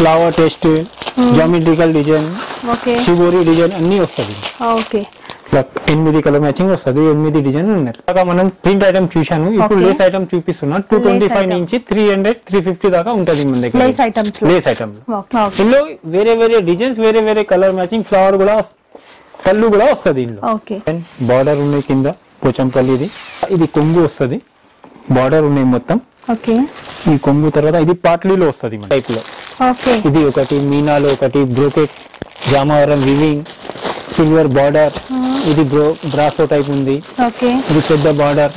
Flower test geometrical design okay shibori design అన్ని వస్తుంది. Okay ఎనిమిది కలర్ మ్యాచింగ్ వస్తుంది ఎనిమిది డిజైన్ ఉన్నాయి. అలాగా మనం ప్రింట్ ఐటమ్ చూశాను ఇప్పుడు. లేస్ ఐటమ్ చూపిస్తున్నా. Two twenty five. నుంచి త్రీ హండ్రెడ్ త్రీ ఫిఫ్టీ దాకా ఉంటుంది మన దగ్గర. Lace items లో. లేస్ ఐటమ్ ఇందులో వేరే వేరే డిజైన్స్ వేరే వేరే కలర్ మ్యాచింగ్ ఫ్లవర్ కూడా పళ్ళు కూడా వస్తుంది ఇందులో. బార్డర్ ఉన్నాయి కింద పోచంపల్లి ఇది. ఇది కొంగు వస్తుంది. బార్డర్ ఉన్నాయి మొత్తం. ఓకే ఈ కొంగు తర్వాత ఇది పాట్లీలో వస్తుంది టైప్లో. ఇది ఒకటి మీనాలో ఒకటి బ్రోకెట్ జామావరం వివింగ్ సిల్వర్ బార్డర్ ఇది బ్రో బ్రాసో టైప్ ఉంది ఓకే ఇది పెద్ద బార్డర్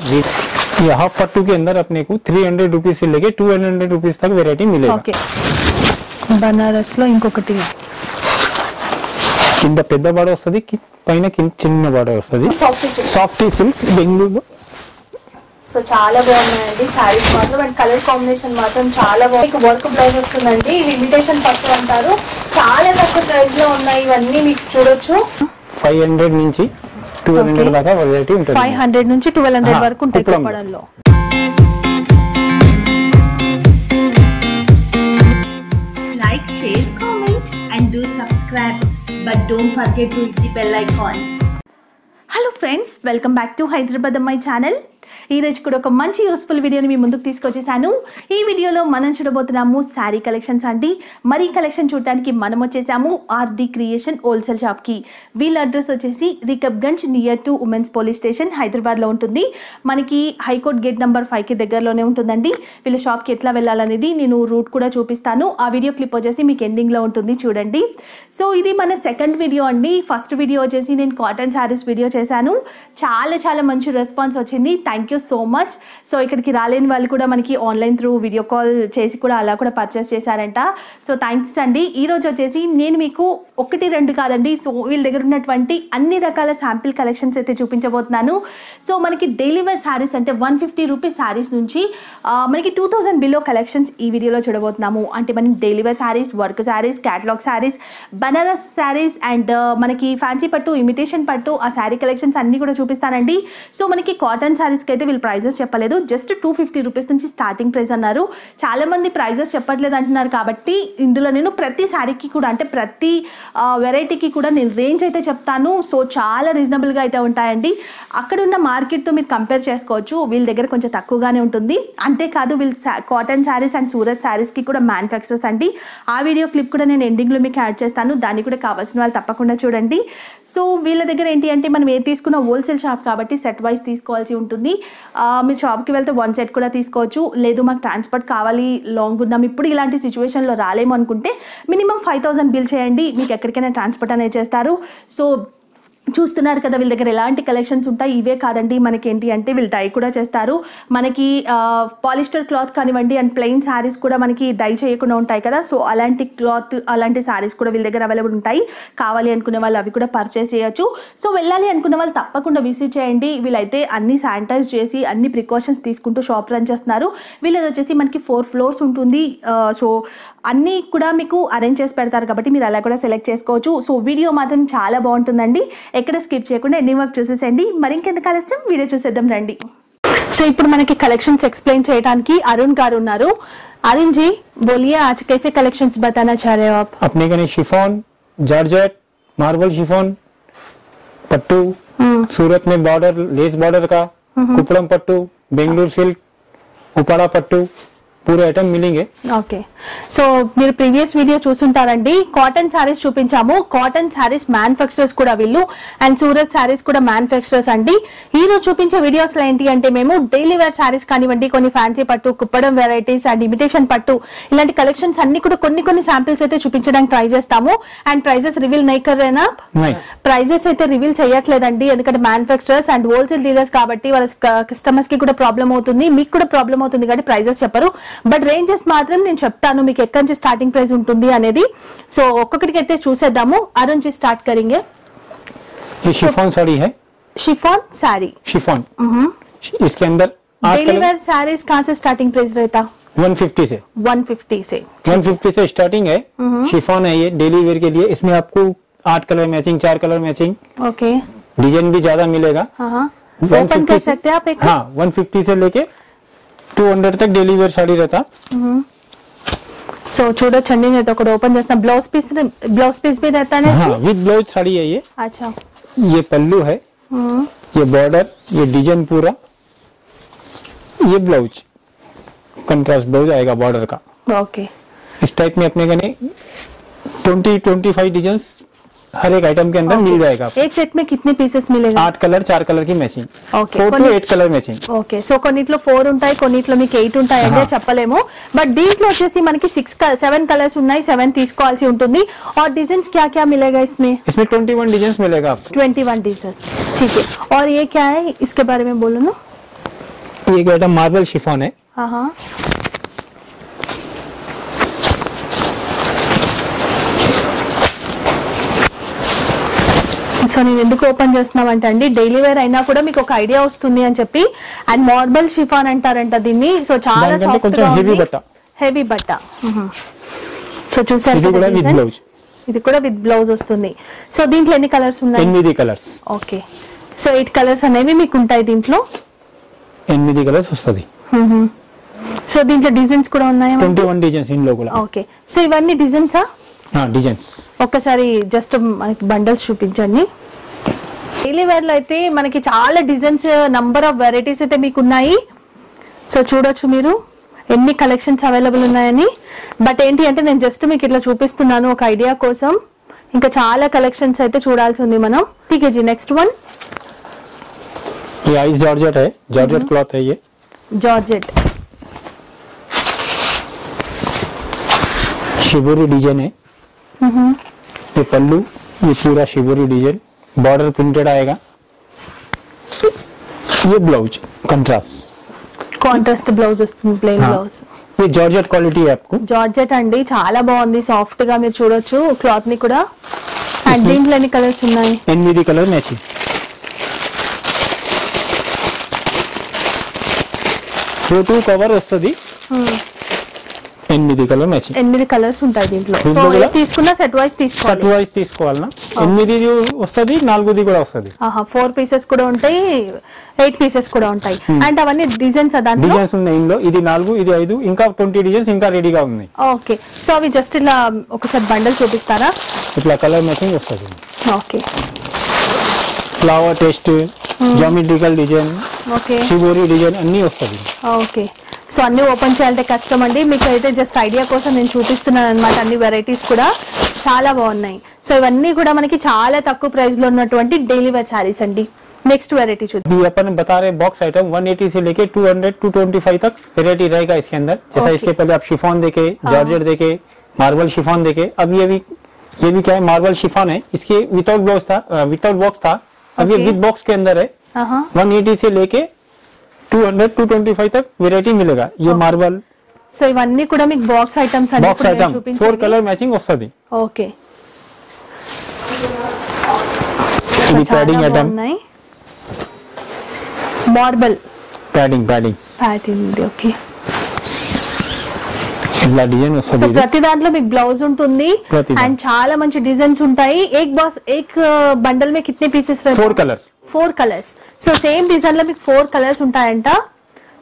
ये हाफ पट्टू के अंदर अपने को थ्री हंड्रेड रुपीज से लेके टू हंड्रेड रुपीज तक वेरायटी मिलेगा ఓకే బనారస్ లో ఇంకొకటి కింద పెద్ద బార్డర్ వస్తుంది కి- పైన కింద చిన్న బార్డర్ వస్తుంది soft soft silk Bengaluru so చాలా బాగున్నాయండి. శారీస్ మాత్రం అండ్ కలర్ కాంబినేషన్ మాత్రం చాలా బాగుంది వర్క్ బ్లౌజ్ వస్తుందండి. ఇవి ఇమిటేషన్ పట్టు అంటారు. చాలా తక్కువ ప్రైస్లో ఉన్నాయి. ఇవన్నీ మీకు చూడొచ్చు. ఫైవ్ హండ్రెడ్ నుంచి టూ హండ్రెడ్. దాకా వెరైటీ ఉంటుంది. ఫైవ్ హండ్రెడ్ నుంచి ట్వెల్వ్ హండ్రెడ్ వరకు ఉంటాయి కుప్పడంలో. like, share, comment, and do subscribe. But don't forget to hit the bell icon. Hello friends welcome back to Hyderabad అమ్మాయి ఛానల్ ఈ రోజు కూడా ఒక మంచి యూస్ఫుల్ వీడియోని మీ ముందుకు తీసుకొచ్చేసాను. ఈ వీడియోలో మనం చూడబోతున్నాము శారీ కలెక్షన్స్ అండి. మరి కలెక్షన్ చూడటానికి మనం వచ్చేసాము ఆర్డి క్రియేషన్ హోల్సేల్ షాప్కి వీళ్ళ అడ్రస్ వచ్చేసి Rikabganj near to women's police station హైదరాబాద్లో ఉంటుంది. మనకి హైకోర్ట్ గేట్ నెంబర్ ఫైవ్కి దగ్గరలోనే ఉంటుందండి. వీళ్ళ షాప్కి ఎట్లా వెళ్ళాలనేది నేను రూట్ కూడా చూపిస్తాను. ఆ వీడియో క్లిప్ వచ్చేసి మీకు ఎండింగ్లో ఉంటుంది చూడండి. సో ఇది మన సెకండ్ వీడియో అండి. ఫస్ట్ వీడియో వచ్చేసి నేను కాటన్ శారీస్ వీడియో చేశాను. చాలా చాలా మంచి రెస్పాన్స్ వచ్చింది. Thank you so much. So ఇక్కడికి రాలేని వాళ్ళు కూడా మనకి ఆన్లైన్ త్రూ వీడియో కాల్ చేసి కూడా అలా కూడా పర్చేస్ చేశారంట. సో థ్యాంక్స్ అండి. ఈ రోజు వచ్చేసి నేను మీకు ఒకటి రెండు కాదండి సో వీళ్ళ దగ్గర ఉన్నటువంటి అన్ని రకాల శాంపిల్ కలెక్షన్స్ అయితే చూపించబోతున్నాను. సో మనకి డైలీ వేర్ శారీస్ అంటే వన్ ఫిఫ్టీ రూపీస్ శారీస్ నుంచి మనకి టూ థౌజండ్ బిలో కలెక్షన్స్ ఈ వీడియోలో చూడబోతున్నాము. అంటే మనకి daily wear saris work saris catalogue saris Banaras saris and మనకి ఫ్యాన్సీ పట్టు ఇమిటేషన్ పట్టు ఆ శారీ కలెక్షన్స్ అన్నీ కూడా చూపిస్తానండి. సో మనకి కాటన్ శారీస్కి అయితే వీళ్ళు ప్రైజెస్ చెప్పలేదు. జస్ట్ టూ ఫిఫ్టీ రూపీస్ నుంచి స్టార్టింగ్ ప్రైస్ అన్నారు. చాలా మంది ప్రైజెస్ చెప్పట్లేదు అంటున్నారు కాబట్టి ఇందులో నేను ప్రతి శారీకి కూడా అంటే ప్రతి వెరైటీకి కూడా నేను రేంజ్ అయితే చెప్తాను. సో చాలా రీజనబుల్గా అయితే ఉంటాయండి. అక్కడ ఉన్న మార్కెట్తో మీరు కంపేర్ చేసుకోవచ్చు. వీళ్ళ దగ్గర కొంచెం తక్కువగానే ఉంటుంది. అంతేకాదు వీళ్ళు కాటన్ శారీస్ అండ్ సూరత్ శారీస్కి కూడా మ్యానుఫ్యాక్చరర్స్ అండి. ఆ వీడియో క్లిప్ కూడా నేను ఎండింగ్లో మీకు యాడ్ చేస్తాను. దాన్ని కూడా కావాల్సిన వాళ్ళు తప్పకుండా చూడండి. సో వీళ్ళ దగ్గర ఏంటి అంటే మనం ఏది తీసుకున్న హోల్సేల్ షాప్ కాబట్టి సెట్ వైజ్ తీసుకోవాల్సి ఉంటుంది. మీరు షాప్కి వెళ్తే వన్ సెట్ కూడా తీసుకోవచ్చు. లేదు మాకు ట్రాన్స్పోర్ట్ కావాలి లాంగ్ ఉన్నాం. ఇప్పుడు ఇలాంటి సిచ్యువేషన్లో రాలేము అనుకుంటే మినిమం ఫైవ్ థౌసండ్ బిల్ చేయండి. మీకు ఎక్కడికైనా ట్రాన్స్పోర్ట్ అనేది చేస్తారు. సో చూస్తున్నారు కదా వీళ్ళ దగ్గర ఎలాంటి కలెక్షన్స్ ఉంటాయి? ఇవే కాదండి మనకి ఏంటి అంటే వీళ్ళు డై కూడా చేస్తారు. మనకి పాలిస్టర్ క్లాత్ కానివ్వండి అండ్ ప్లెయిన్ శారీస్ కూడా మనకి డై చేయకుండా ఉంటాయి కదా. సో అలాంటి క్లాత్ అలాంటి శారీస్ కూడా వీళ్ళ దగ్గర అవైలబుల్ ఉంటాయి. కావాలి అనుకునే వాళ్ళు అవి కూడా పర్చేస్ చేయొచ్చు. సో వెళ్ళాలి అనుకునే వాళ్ళు తప్పకుండా విజిట్ చేయండి. వీళ్ళైతే అన్ని శానిటైజ్ చేసి అన్ని ప్రికాషన్స్ తీసుకుంటూ షాప్ రన్ చేస్తున్నారు. వీళ్ళది వచ్చేసి మనకి ఫోర్ ఫ్లోర్స్ ఉంటుంది. సో అన్నీ కూడా మీకు అరేంజ్ చేసి పెడతారు కాబట్టి మీరు అలా కూడా సెలెక్ట్ చేసుకోవచ్చు సో వీడియో మాత్రం చాలా బాగుంటుందండి ఎక్కడ స్కిప్ చేయకుండా ఎండింగ్ వర్క్ చూసేసండి మరి ఇంకెంత ఆలస్యం వీడియో చూసేద్దాం రండి సో ఇప్పుడు మనకి కలెక్షన్స్ ఎక్స్ప్లెయిన్ చేయడానికి అరుణ్ గారు ఉన్నారు అరుణ్ जी बोलिए आज कैसे कलेक्शंस बताना चाह रहे हो आप अपने कने शिफॉन जॉर्जेट मार्बल शिफॉन पट्टू सूरत में बॉर्डर लेस बॉर्डर का कुपड़म पट्टू बेंगलुरु सिल्क उपाड़ा पट्टू పూరే ఐటమ్ మిలింగే ఓకే. సో మీరు ప్రీవియస్ వీడియో చూసుంటారండి. కాటన్ శారీస్ చూపించాము. కాటన్ శారీస్ మ్యానుఫ్యాక్చరర్స్ కూడా వీళ్ళు. అండ్ సూరత్ శారీస్ కూడా మ్యానుఫ్యాక్చరర్స్ అండి. ఈ రోజు చూపించే వీడియోస్లో ఏంటి అంటే మేము డైలీ వేర్ శారీస్ కానివ్వండి కొన్ని ఫ్యాన్సీ పట్టు కుప్పడం వెరైటీస్ అండ్ ఇమిటేషన్ పట్టు ఇలాంటి కలెక్షన్స్ అన్ని కూడా కొన్ని కొన్ని శాంపిల్స్ అయితే చూపించడానికి ట్రై చేస్తాము. అండ్ ప్రైజెస్ రివీల్ నైకరేనా ప్రైజెస్ అయితే రివీల్ చేయట్లేదండి. ఎందుకంటే మ్యానుఫ్యాక్చరర్స్ అండ్ హోల్సేల్ డీలర్స్ కాబట్టి వాళ్ళ కస్టమర్స్కి కూడా ప్రాబ్లం అవుతుంది. మీకు కూడా ప్రాబ్లం అవుతుంది కాబట్టి ప్రైజెస్ చెప్పరు. బట్ రేంజెస్ మాత్రం నేను చెప్తాను మీకు ఎక్కడి నుంచి స్టార్టింగ్ ప్రైస్ ఉంటుంది అనేది సో ఒక్కొక్కటికి అయితే చూసేద్దాము అరుణ్ జీ స్టార్ట్ కరింగే ये शिफॉन साड़ी है షిఫాన్ శారీ शिफॉन इसके अंदर आठ डेली वेयर साड़ीज कहाँ से स्टार्टिंग प्राइस रहता वन फिफ्टी से 150 से वन फिफ्टी से स्टार्टिंग है शिफॉन है ये डेली वेयर के लिए इसमें आपको आठ कलर मैचिंग चार कलर मैचिंग ओके डिजाइन भी ज्यादा मिलेगा हाँ हाँ 150 ओपन कर से- सकते हैं आप एक हाँ वन फिफ्टी से लेके टू हंड्रेड तक डेली वेयर साड़ी रहता సో చూడొచ్చండి నేను ఒకటి ఓపెన్ చేస్తున్నా బ్లౌజ్ పీస్ బ్లౌజ్ పీస్ भी रहता है ना हाँ इसमें? विद ब्लाउज साड़ी है ये अच्छा ये पल्लू है हम्म, ये बॉर्डर ये डिजाइन पूरा ये ब्लाउज कंट्रास्ट ब्लाउज आएगा बॉर्डर का ओके इस टाइप में अपने कने ट्वेंटी ट्वेंटी फाइव डिजाइन हर एक आइटम के अंदर मिल जाएगा आपको। एक सेट में कितने पीसेस मिलेगा आठ कलर चार कलर की मैचिंग Okay. फोर टू కొన్ని- eight colour matching okay so కొన్నిట్లో ఫోర్ ఉంటాయి కొన్నిట్లో మీకు ఎయిట్ ఉంటాయి అంటే ఆహా. చెప్పలేము బట్ దీంట్లో వచ్చేసి మనకి సిక్స్ సెవెన్ కలర్స్ ఉన్నాయి సెవెన్ తీసుకోవాల్సి ఉంటుంది और डिजाइन क्या क्या मिलेगा इसमें इसमें ट्वेंटी वन डिजाइन मिलेगा आपको ट्वेंटी वन डिजाइन ठीक है और ये क्या है इसके बारे में बोलो ना ये एक आइटम मार्बल शिफॉन है हाँ हाँ సో నేను ఎందుకు ఓపెన్ చేస్తున్నామంటే అండి డైలీ వేర్ అయినా కూడా మీకు ఒక ఐడియా వస్తుంది అని చెప్పి అండ్ మార్బల్ షిఫాన్ అంటారంట దీన్ని. సో చాలా సాఫ్ట్ heavy బట్ట. హెవీ బట్ట. సో చూసారు. ఇది కూడా విత్ బ్లౌజ్ వస్తుంది. సో దీంట్లో ఎన్ని కలర్స్ ఉన్నాయి? ఎనిమిది colours okay. So eight colours అనేవి మీకు ఉంటాయి దీంట్లో? ఎనిమిది కలర్స్ వస్తుంది. సో దీంట్లో డిజైన్స్ కూడా ఉన్నాయా? ట్వంటీ వన్ డిజైన్స్ ఇందులో కూడా. ఓకే. సో ఇవన్నీ డిజైన్సా డిజైన్స్ ఒక్కసారి జస్ట్ మనకి బండల్స్ చూపించండి డైలీ వేర్ లో అయితే మనకి చాలా డిజైన్స్ నంబర్ ఆఫ్ వెరైటీస్ అయితే మీకు ఉన్నాయి సో చూడొచ్చు మీరు ఎన్ని కలెక్షన్స్ అవైలబుల్ ఉన్నాయని బట్ ఏంటి అంటే నేను జస్ట్ మీకు ఇట్లా చూపిస్తున్నాను ఒక ఐడియా కోసం ఇంకా చాలా కలెక్షన్స్ అయితే చూడాల్సి ఉంది మనం ఠీక్ జీ నెక్స్ట్ వన్ ये आइस जॉर्जेट है जॉर्जेट क्लॉथ है ये జార్జెట్ शिबोरी डिजाइन है ये पल्लू ये पूरा शिबोरी डिजाइन बॉर्डर प्रिंटेड आएगा ये ब्लाउज कंट्रास्ट కాంట్రాస్ట్ బ్లౌజ్ వస్తుంది ప్లెయిన్ हाँ। బ్లౌజ్ ये जॉर्जेट क्वालिटी है आपको జార్జెట్ అండి చాలా బాగుంది సాఫ్ట్ గా మీరు చూడొచ్చు క్లాత్ ని కూడా అండ్ దీంట్లో ఎన్ని కలర్స్ ఉన్నాయి ఎనిమిది కలర్ మ్యాచింగ్ ఫోటో కవర్ వస్తుంది ఎనిమిది కలర్ మ్యాచింగ్ ఎనిమిది కలర్స్ ఉంటాయి దీంట్లో. సో ఏ తీసుకున్నా సెట్ వైస్ తీసుకోవాలి. వైజ్ తీసుకోవాలన్నా ఎనిమిది వస్తుంది నాలుగుది కూడా వస్తుంది. ఫోర్ పీసెస్ కూడా ఉంటాయి ఎయిట్ పీసెస్ కూడా ఉంటాయి. అండ్ అవన్నీ డిజైన్స్ డిజైన్స్ ఉన్నాయి ఇందులో. ఇది నాలుగు ఇది ఐదు ఇంకా ట్వంటీ డిజైన్స్ ఇంకా రెడీగా ఉన్నాయి ఓకే సో అవి జస్ట్ ఇలా ఒకసారి బండల్ చూపిస్తారా? ఇట్లా కలర్ మ్యాచింగ్ వస్తుంది. Okay flower test geometrical design okay shibori design అన్నీ వస్తుంది. ఓకే సో అన్ని ఓపెన్ చేయాలంటే కష్టం అండి మీకు అయితే జస్ట్ ఐడియా కోసం నేను చూపిస్తున్నాను అనమాట అన్ని వెరైటీస్ కూడా చాలా బాగున్నాయి సో ఇవన్నీ కూడా మనకి చాలా తక్కువ ప్రైస్ లో ఉన్నటువంటి డైలీ వేర్ శారీస్ అండి నెక్స్ట్ వెరైటీ చూద్దాం अभी अपन बता रहे बॉक्स आइटम 180 से लेके 200 टू 25 तक वेरायटी रहेगा इसके अंदर जैसा Okay. इसके पहले आप शिफॉन देखे जॉर्जेट देखे मार्बल शिफॉन देखे अब ये भी ये भी क्या है मार्बल शिफॉन है इसके विदाउट ब्लाउज था विदाउट बॉक्स था अब ये Okay. विद बॉक्स के अंदर है ఆహా 180 से लेके 200 टू 25 तक वेरायटी मिलेगा ये मार्बल సో ఇవన్నీ కూడా మీకు బాక్స్ ఐటమ్స్ అన్ని బాక్స్ కూడా నేను ఐటమ్ చూపించాను. ఫోర్ కలర్ మ్యాచింగ్ వస్తుంది ఓకే ఇది ప్యాడింగ్ ఐటమ్ ఉన్నాయి మార్బల్ ప్యాడింగ్ ప్యాడింగ్ ప్యాటర్న్ ఉంది ఓకే ఇట్లా డిజైన్ సో వస్తుంది ఇది ప్రతి దాంట్లో మీకు బ్లౌజ్ ఉంటుంది ప్రతి అండ్ చాలా మంచి డిజైన్స్ ఉంటాయి ఏక్ బాక్స్ ఏక్ బండల్ మే కితనే pieces four colour four colours so same డిజైన్లో మీకు ఫోర్ కలర్స్ ఉంటాయంట.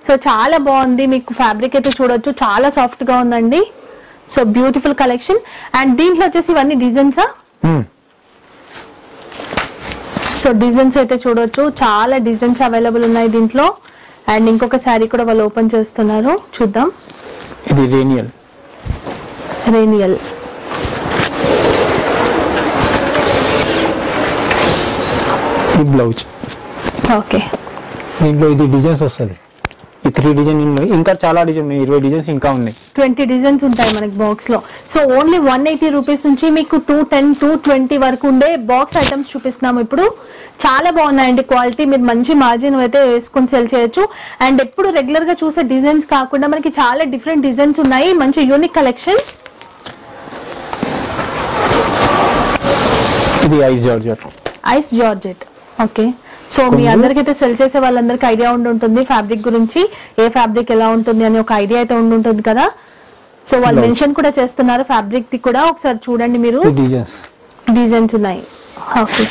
సో చాలా బాగుంది. మీకు ఫ్యాబ్రిక్ అయితే చూడొచ్చు. చాలా సాఫ్ట్గా ఉందండి. సో బ్యూటిఫుల్ కలెక్షన్ అండ్ దీంట్లో వచ్చేసి ఇవన్నీ డిజైన్సా సో డిజైన్స్ అయితే చూడొచ్చు. చాలా డిజైన్స్ అవైలబుల్ ఉన్నాయి దీంట్లో. అండ్ ఇంకొక శారీ కూడా వాళ్ళు ఓపెన్ చేస్తున్నారు. చూద్దాం. ఇది రేనియల్ రేనియల్ ఈ బ్లౌజ్ ఓకే. దీంట్లో ఇది డిజైన్స్ వస్తుంది. ఈ త్రీ డిజైన్ ఉన్నాయి. ఇంకా చాలా డిజైన్ ఉన్నాయి. ఇరవై డిజైన్స్ ఇంకా ఉన్నాయి. ట్వంటీ డిజైన్స్ ఉంటాయి మనకి బాక్స్లో so only one eighty rupees నుంచి మీకు టూ టెన్ టూ ట్వంటీ వరకు ఉండే బాక్స్ ఐటమ్స్ చూపిస్తున్నాము ఇప్పుడు. చాలా బాగున్నాయండి క్వాలిటీ. మీరు మంచి మార్జిన్ అయితే వేసుకొని సెల్ చేయొచ్చు. అండ్ ఎప్పుడు రెగ్యులర్గా చూసే డిజైన్స్ కాకుండా మనకి చాలా డిఫరెంట్ డిజైన్స్ ఉన్నాయి. మంచి యూనిక్ కలెక్షన్స్. ఇది ice georgette. Ice georgette. Okay. So మీ. అందరికైతే సెల్ చేసే వాళ్ళందరికీ ఐడియా ఉండి ఉంటుంది ఫ్యాబ్రిక్ గురించి ఏ ఫ్యాబ్రిక్ ఎలా ఉంటుంది అని ఒక ఐడియా అయితే ఉండి ఉంటుంది కదా. సో వాళ్ళు. మెన్షన్ కూడా చేస్తున్నారు ఫ్యాబ్రిక్ ది కూడా ఒకసారి చూడండి మీరు. డిజైన్స్ ఉన్నాయి. ఓకే.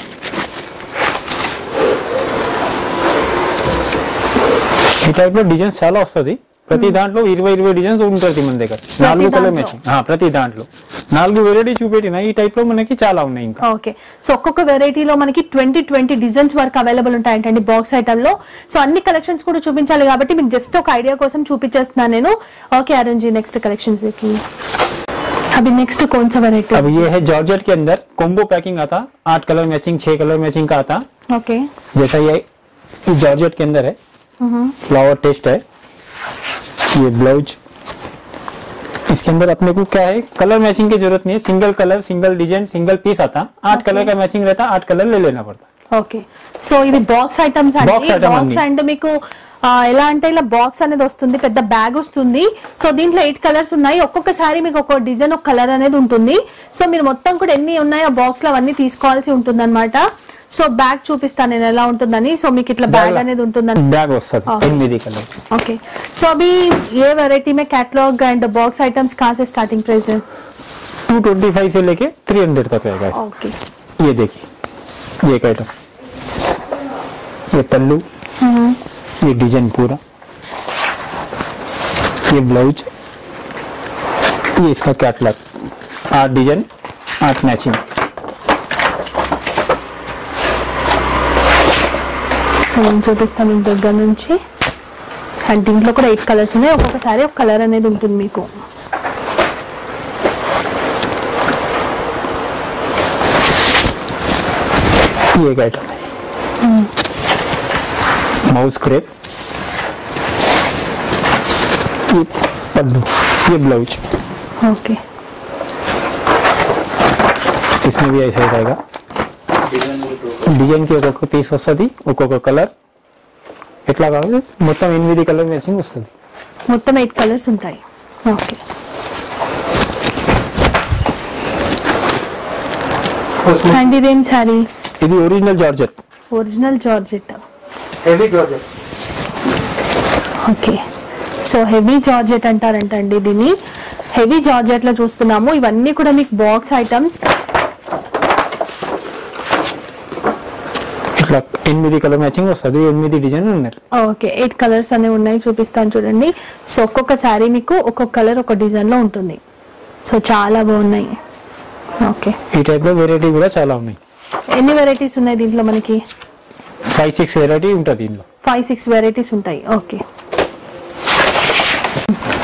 ఈ టైప్లో డిజైన్స్ చాలా వస్తుంది. ప్రతి దాంట్లో ఇరవై ఇరవై డిజైన్స్ ఉంటుంది మన దగ్గర నాలుగు కలర్ దాంట్లో? మ్యాచింగ్ ప్రతి దాంట్లో నాలుగు వెరైటీ చూపెట్టిన ఈ టైప్ లో మనకి చాలా ఉన్నాయి ఇంకా ఓకే సో ఒక్కొక్క వెరైటీలో మనకి ట్వంటీ ట్వంటీ డిజైన్స్ వరకు అవైలబుల్ ఉంటాయంటండి బాక్స్ ఐటమ్ లో సో అన్ని కలెక్షన్స్ కూడా చూపించాలి కాబట్టి మీకు జస్ట్ ఒక ఐడియా కోసం చూపించేస్తున్నాను నేను okay Arun ji next collection అవి నెక్స్ట్ कौन सा వెరైటీ अब ये है जॉर्जेट के अंदर कॉम्बो पैकिंग आता आठ कलर मैचिंग छह कलर मैचिंग का आता ఓకే जैसा ये जॉर्जेट के अंदर है फ्लावर टेस्ट है ये ब्लाउज इसके अंदर अपने को क्या है कलर मैचिंग की जरूरत नहीं है single colour single design single piece आता आठ कलर का मैचिंग रहता आठ कलर ले लेना पड़ता ఓకే సో ఇది బాక్స్ ఐటమ్స్ అండి Box item బాక్స్ అన్ని. అండ్ మీకు ఆ, ఎలా అంటే ఇలా బాక్స్ అనేది వస్తుంది పెద్ద బ్యాగ్ వస్తుంది సో దీంట్లో ఎయిట్ కలర్స్ ఉన్నాయి ఒక్కొక్కసారి మీకు ఒక డిజైన్ ఒక కలర్ అనేది ఉంటుంది సో మీరు మొత్తం కూడా ఎన్ని ఉన్నాయో బాక్స్ లో అవన్నీ తీసుకోవాల్సి ఉంటుంది అనమాట సో బ్యాగ్ చూపిస్తాను నేను ఎలా ఉంటుందని సో మీకు ఇట్లా బ్యాగ్ Bag- అనేది ఉంటుందని बैग वस्तु हाँ। एनिमिदी कलर ओके सो अभी ये वैरायटी में कैटलॉग एंड बॉक्स आइटम्स कहाँ से स्टार्टिंग प्राइस है टू ट्वेंटी फाइव से लेके थ्री हंड्रेड तक रहेगा इसका। ओके ये देखिए ये एक आइटम ये पल्लू ये डिजाइन पूरा ये ब्लाउज ये इसका कैटलॉग आठ डिजाइन आठ मैचिंग నేను చూపిస్తాను మీకు దగ్గర నుంచి అండ్ దీంట్లో కూడా ఎయిట్ కలర్స్ ఉన్నాయి ఒక్కొక్కసారి ఒక కలర్ అనేది ఉంటుంది మీకు ये एक आइटम है माउस क्रेप ये पल्लू ये ब्लाउज ఓకే इसमें भी ऐसा ही रहेगा డిజైన్కి ఒక్కొక్క పీస్ వస్తుంది ఒక్కొక్క కలర్. ఎట్లా కావాలి? మొత్తం ఎనిమిది కలర్ మ్యాచింగ్ వస్తుంది. మొత్తం ఎయిట్ కలర్స్ ఉంటాయి. ఓకే. అండ్ ఇదేం సారీ ఇది original georgette. Original georgette. Heavy georgette. Okay. So heavy georgette అంటారంట అండి దీన్ని. హెవీ జార్జెట్లో చూస్తున్నాము. ఇవన్నీ కూడా మీకు బాక్స్ ఐటమ్స్ ఇట్లా ఎనిమిది కలర్ మ్యాచింగ్ వస్తుంది ఎనిమిది డిజైన్ ఉన్నాయి. ఓకే ఎయిట్ కలర్స్ అనేవి ఉన్నాయి చూపిస్తాను చూడండి. సో ఒక్కొక్క శారీ మీకు ఒక్కొక్క కలర్ ఒక డిజైన్లో ఉంటుంది. సో చాలా బాగున్నాయి. ఓకే. ఈ టైప్లో వెరైటీ కూడా చాలా ఉన్నాయి. ఎన్ని వెరైటీస్ ఉన్నాయి దీంట్లో మనకి? ఫైవ్ సిక్స్ వెరైటీ ఉంటుంది దీనిలో ఫైవ్ సిక్స్ వెరైటీస్ ఉంటాయి. ఓకే.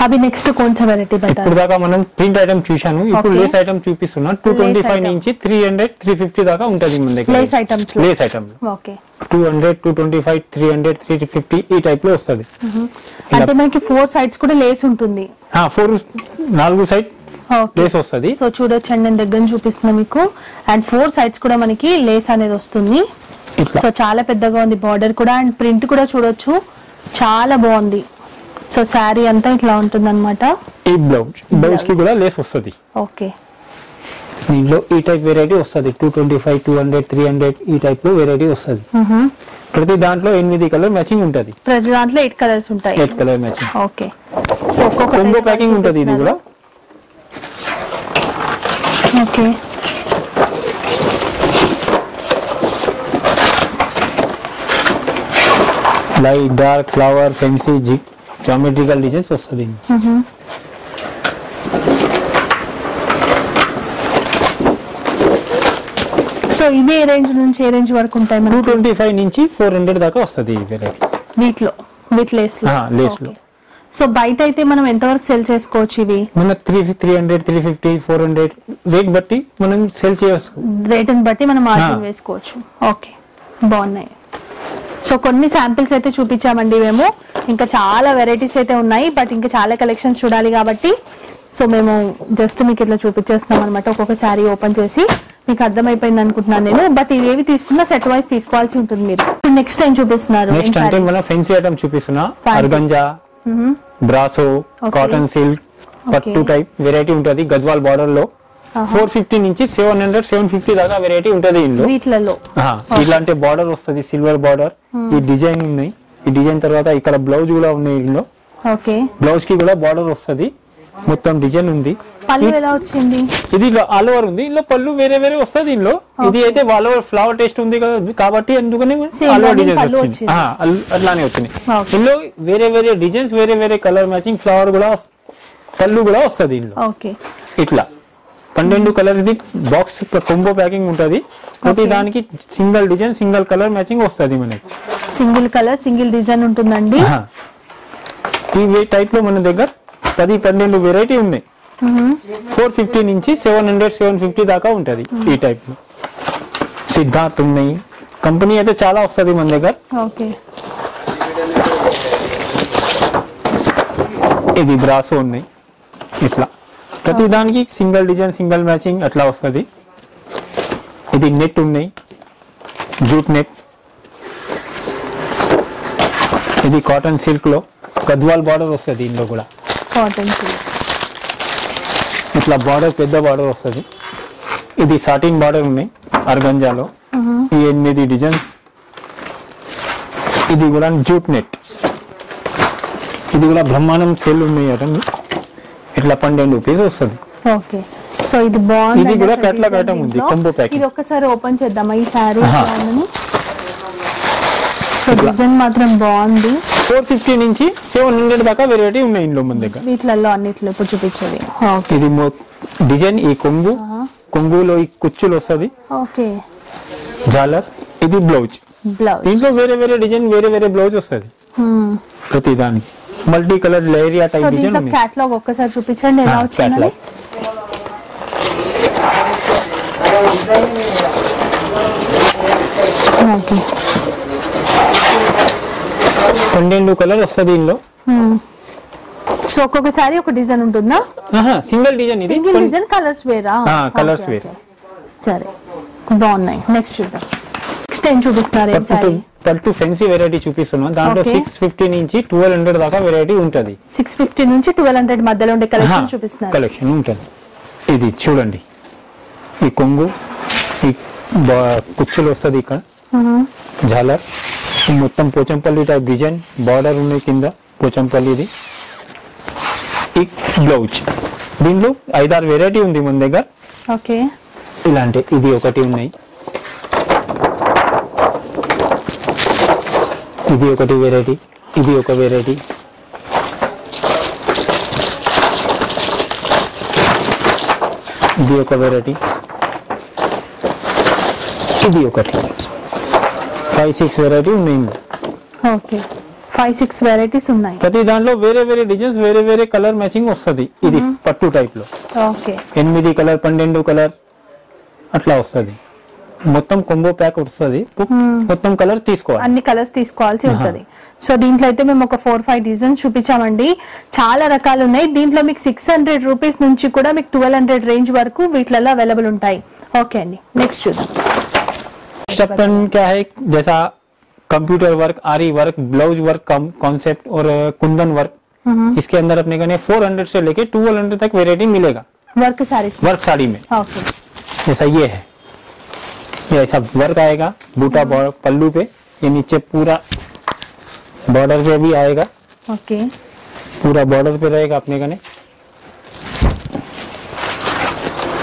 అవి నెక్స్ట్ కొంచెం వెరైటీ ఇప్పుడు దాకా మనం ప్రింట్ ఐటమ్ చూశాను. ఇప్పుడు. లేస్ ఐటమ్ చూపిస్తున్నా. Two twenty five. నుంచి త్రీ హండ్రెడ్ త్రీ ఫిఫ్టీ దాకా ఉంటుంది మన దగ్గర. Lace items లో. Lace item okay two hundred two twenty five three hundred three fifty ఈ టైప్లో వస్తుంది. అంటే మనకి ఫోర్ సైడ్స్ కూడా లేస్ ఉంటుంది. ఫోర్ నాలుగు సైడ్ లేస్ వస్తుంది. సో చూడొచ్చండి నేను దగ్గర చూపిస్తున్నా మీకు. అండ్ ఫోర్ సైడ్స్ కూడా మనకి లేస్ అనేది వస్తుంది. సో చాలా పెద్దగా ఉంది. బార్డర్ కూడా అండ్ ప్రింట్ కూడా చూడొచ్చు. చాలా బాగుంది. సో శారీ అంతా ఇట్లా ఉంటుంది అనమాట ఈ బ్లౌజ్ బ్లౌజ్కి కూడా లేస్ వస్తుంది. ఓకే. దీంట్లో ఈ టైప్ వెరైటీ వస్తుంది. Two twenty five two hundred three hundred ఈ టైప్లో వెరైటీ వస్తుంది. ప్రతి దాంట్లో ఎనిమిది కలర్ మ్యాచింగ్ ఉంటుంది. ప్రతి దాంట్లో ఎయిట్ కలర్స్ ఉంటాయి. Eight colour matching okay. So ఒక్కొక్క కొంబో ప్యాకింగ్ ఉంటుంది ఇది కూడా. Okay. Light dark flower fancy G geometrical designs వస్తుంది. సో ఇవి ఏ రేంజ్ నుంచి ఏ రేంజ్ వరకు ఉంటాయి టూ ట్వంటీ ఫైవ్ నుంచి ఫోర్ హండ్రెడ్ దాకా వస్తుంది ఈ వెరైటీ వీటిలో వీటి లేస్ ఆ, lace లో. సో బయట అయితే మనం ఎంతవరకు సెల్ చేసుకోవచ్చు ఇవి? మన three three hundred three fifty four hundred rate బట్టి మనం సెల్ చేయవచ్చు. రేటుని బట్టి మనం మార్జిన్. వేసుకోవచ్చు. ఓకే. బాగున్నాయి. సో కొన్ని శాంపిల్స్ అయితే చూపించామండి మేము ఇంకా చాలా వెరైటీస్ అయితే ఉన్నాయి బట్ ఇంకా చాలా కలెక్షన్స్ చూడాలి కాబట్టి సో మేము జస్ట్ మీకు ఇట్లా చూపించేస్తున్నాం అనమాట ఒక్కొక్క శారీ ఓపెన్ చేసి మీకు అర్థమైపోయింది అనుకుంటున్నాను నేను బట్ ఇవేవి తీసుకున్నా సెట్ వైస్ తీసుకోవాల్సి ఉంటుంది మీరు ఇప్పుడు నెక్స్ట్ టైం చూపిస్తున్నారు నెక్స్ట్ అంటే? మనం ఫెన్సీ ఐటమ్ చూపిస్తున్నా. అర్గంజా. బ్రాసో. కాటన్ సిల్క్ పట్టు. టైప్ వెరైటీ ఉంటది గద్వాల్ బార్డర్లో ఫోర్ ఫిఫ్టీ నుంచి సెవెన్ హండ్రెడ్ సెవెన్ ఫిఫ్టీ దాకా వెరైటీ ఉంటది ఇందులో. వీటిలలో. ఇలాంటి బార్డర్ వస్తుంది సిల్వర్ బార్డర్ ఈ డిజైన్ ఉన్నాయి. ఈ డిజైన్ తర్వాత ఇక్కడ బ్లౌజ్ కూడా ఉన్నాయి ఇందులో. బ్లౌజ్కి కూడా బార్డర్ వస్తుంది. మొత్తం డిజైన్ ఉంది. పళ్ళు ఎలా వచ్చింది? ఇది ఆల్ ఓవర్ ఉంది. ఇందులో పళ్ళు వేరే వేరే వస్తుంది దీనిలో ఇది అయితే ఆల్ ఓవర్ ఫ్లవర్ టేస్ట్ ఉంది కదా. కాబట్టి అందుకని ఆల్ ఓవర్ డిజైన్స్ వచ్చింది. అట్లానే వచ్చింది. ఇందులో వేరే వేరే డిజైన్స్ వేరే వేరే కలర్ మ్యాచింగ్ ఫ్లవర్ కూడా పళ్ళు కూడా వస్తుంది ఇందులో. ఇట్లా. పన్నెండు కలర్ ఇది బాక్స్ కొంబో ప్యాకింగ్ ఉంటుంది. ప్రతి. దానికి single design single colour matching వస్తుంది మనకి. సింగిల్ కలర్ సింగిల్ డిజైన్ ఉంటుందండి. ఈ టైప్లో మన దగ్గర పది పన్నెండు వెరైటీ ఉన్నాయి. ఫోర్ ఫిఫ్టీ నుంచి సెవెన్ హండ్రెడ్ సెవెన్ ఫిఫ్టీ దాకా ఉంటుంది ఈ టైప్లో. సిద్ధార్థ్ ఉన్నాయి కంపెనీ అయితే చాలా వస్తుంది మన దగ్గర. ఓకే. ఇది బ్రాసో ఉన్నాయి. ఇట్లా. ప్రతి దానికి సింగిల్ డిజైన్ సింగిల్ మ్యాచింగ్ అట్లా వస్తుంది. ఇది నెట్ ఉన్నాయి. Jute net. ఇది కాటన్ సిల్క్లో గద్వాల్ బార్డర్ వస్తుంది దీనిలో కూడా. Cotton silk. ఇట్లా బార్డర్ పెద్ద బార్డర్ వస్తుంది. ఇది సాటిన్ బార్డర్ ఉన్నాయి అర్గంజాలో. ఈ ఎనిమిది డిజైన్స్. ఇది కూడా జూట్ నెట్. ఇది కూడా బ్రహ్మాండం సెల్ ఉన్నాయి అట ఇట్లా పన్నెండు రూపీస్ వస్తుంది. ఓకే. సో ఇది బాగుంది ఇది కూడా catalog item ఉంది, combo packing. ఇది ఒక్కసారి ఓపెన్ చేద్దామా? ఈ సారీ. సో డిజైన్ మాత్రం బాగుంది. ఫోర్ ఫిఫ్టీ నుంచి సెవెన్ హండ్రెడ్ దాకా వెరైటీ ఉన్నాయి ఇంట్లో మన దగ్గర. వీటిలలో అన్నిట్లో ఇప్పుడు చూపించేది. ఇది డిజైన్ ఈ కొంగు. కొంగులో ఈ కుచ్చులు వస్తుంది. ఓకే. జాలర్. ఇది బ్లౌజ్. బ్లౌజ్. దీంట్లో వేరే వేరే డిజైన్ వేరే వేరే బ్లౌజ్ వస్తుంది. ప్రతి దానికి. Multi colour leheriya type design ఉన్నాయి క్యాట్లాగ్ ఒక్కసారి చూపించండి ఎలా. ఓకే. పన్నెండు కలర్ వస్తుంది దీనిలో సో ఒక్కొక్కసారి ఒక డిజైన్ ఉంటుందా? సింగిల్ డిజైన్ ఇది. సింగిల్ డిజైన్ కలర్స్ వేరా? ఓకే, వేరు. సరే బాగున్నాయి. నెక్స్ట్ చూద్దాం. నెక్స్ట్ ఏం సారీ పట్టు ఫెన్సీ వెరైటీ చూపిస్తున్నాం. దాంట్లో. సిక్స్ ఫిఫ్టీ నుంచి ట్వెల్వ్ హండ్రెడ్ దాకా వెరైటీ ఉంటుంది. సిక్స్ ఫిఫ్టీ నుంచి ట్వెల్వ్ హండ్రెడ్ మధ్యలో ఉండే కలెక్షన్ చూపిస్తున్నారు. కలెక్షన్ ఉంటుంది. ఇది చూడండి. ఈ కొంగు ఈ కుచ్చులు వస్తుంది ఇక్కడ. జాలర్. మొత్తం పోచంపల్లి టైప్ డిజైన్ బార్డర్ ఉన్నాయి కింద పోచంపల్లిది ఈ బ్లౌజ్. దీంట్లో ఐదారు వెరైటీ ఉంది మన దగ్గర. ఓకే ఇలాంటి ఇది ఒకటి ఉన్నాయి. ఇది ఒకటి వెరైటీ ఇది ఒక వెరైటీ ఇది ఒక వెరైటీ ఇది ఒకటి. ఫైవ్ సిక్స్ వెరైటీ ఉన్నాయి. ఓకే ఫైవ్ సిక్స్ వెరైటీస్ ఉన్నాయి. ప్రతి దాంట్లో వేరే వేరే డిజైన్స్ వేరే వేరే కలర్ మ్యాచింగ్ వస్తుంది. ఇది పట్టు టైప్లో. ఓకే ఎనిమిది కలర్ పన్నెండు కలర్ అట్లా వస్తుంది. మొత్తం కొంబో ప్యాక్ వస్తుంది మొత్తం కలర్ తీసుకోవాలి అన్ని కలర్స్ తీసుకోవాల్సి ఉంటుంది సో దీంట్లో అయితే మేము ఒక ఫోర్ ఫైవ్ డిజైన్స్ చూపించామండి చాలా రకాలు ఉన్నాయి దీంట్లో మీకు సిక్స్ హండ్రెడ్ రూపీస్ నుంచి కూడా మీకు ట్వెల్వ్ హండ్రెడ్ రేంజ్ వరకు వీటిలలో అవైలబుల్ ఉంటాయి ఓకే అండి నెక్స్ట్ చూద్దాం नेक्स्ट अपन क्या है जैसा कंप्यूटर वर्क आरी वर्क ब्लाउज वर्क कॉन्सेप्ट और अ, कुंदन वर्क इसके अंदर अपने कने 400 से लेके 1200 तक वेरायटी मिलेगा వర్క్ సారీస్ वर्क साड़ी में ఓకే जैसा ये है ये ऐसा वर्क आएगा बूटा हाँ। पल्लू पे ये नीचे पूरा बॉर्डर पे भी आएगा। ओके। पूरा बॉर्डर पे रहेगा अपने कने।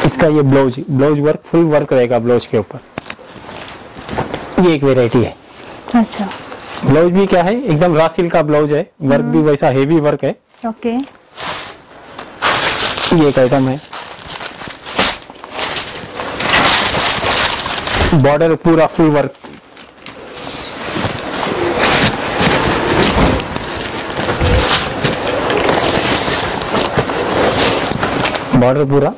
इसका ये blouse blouse work full work रहेगा ब्लाउज के ऊपर। ये एक वेराइटी है। अच्छा। ब्लाउज भी क्या है एकदम रासिल का ब्लाउज है। वर्क भी हाँ। वैसा हेवी वर्क है। ओके। ये एक आइटम है। बॉर्डर पूरा फुल वर्क बॉर्डर पूरा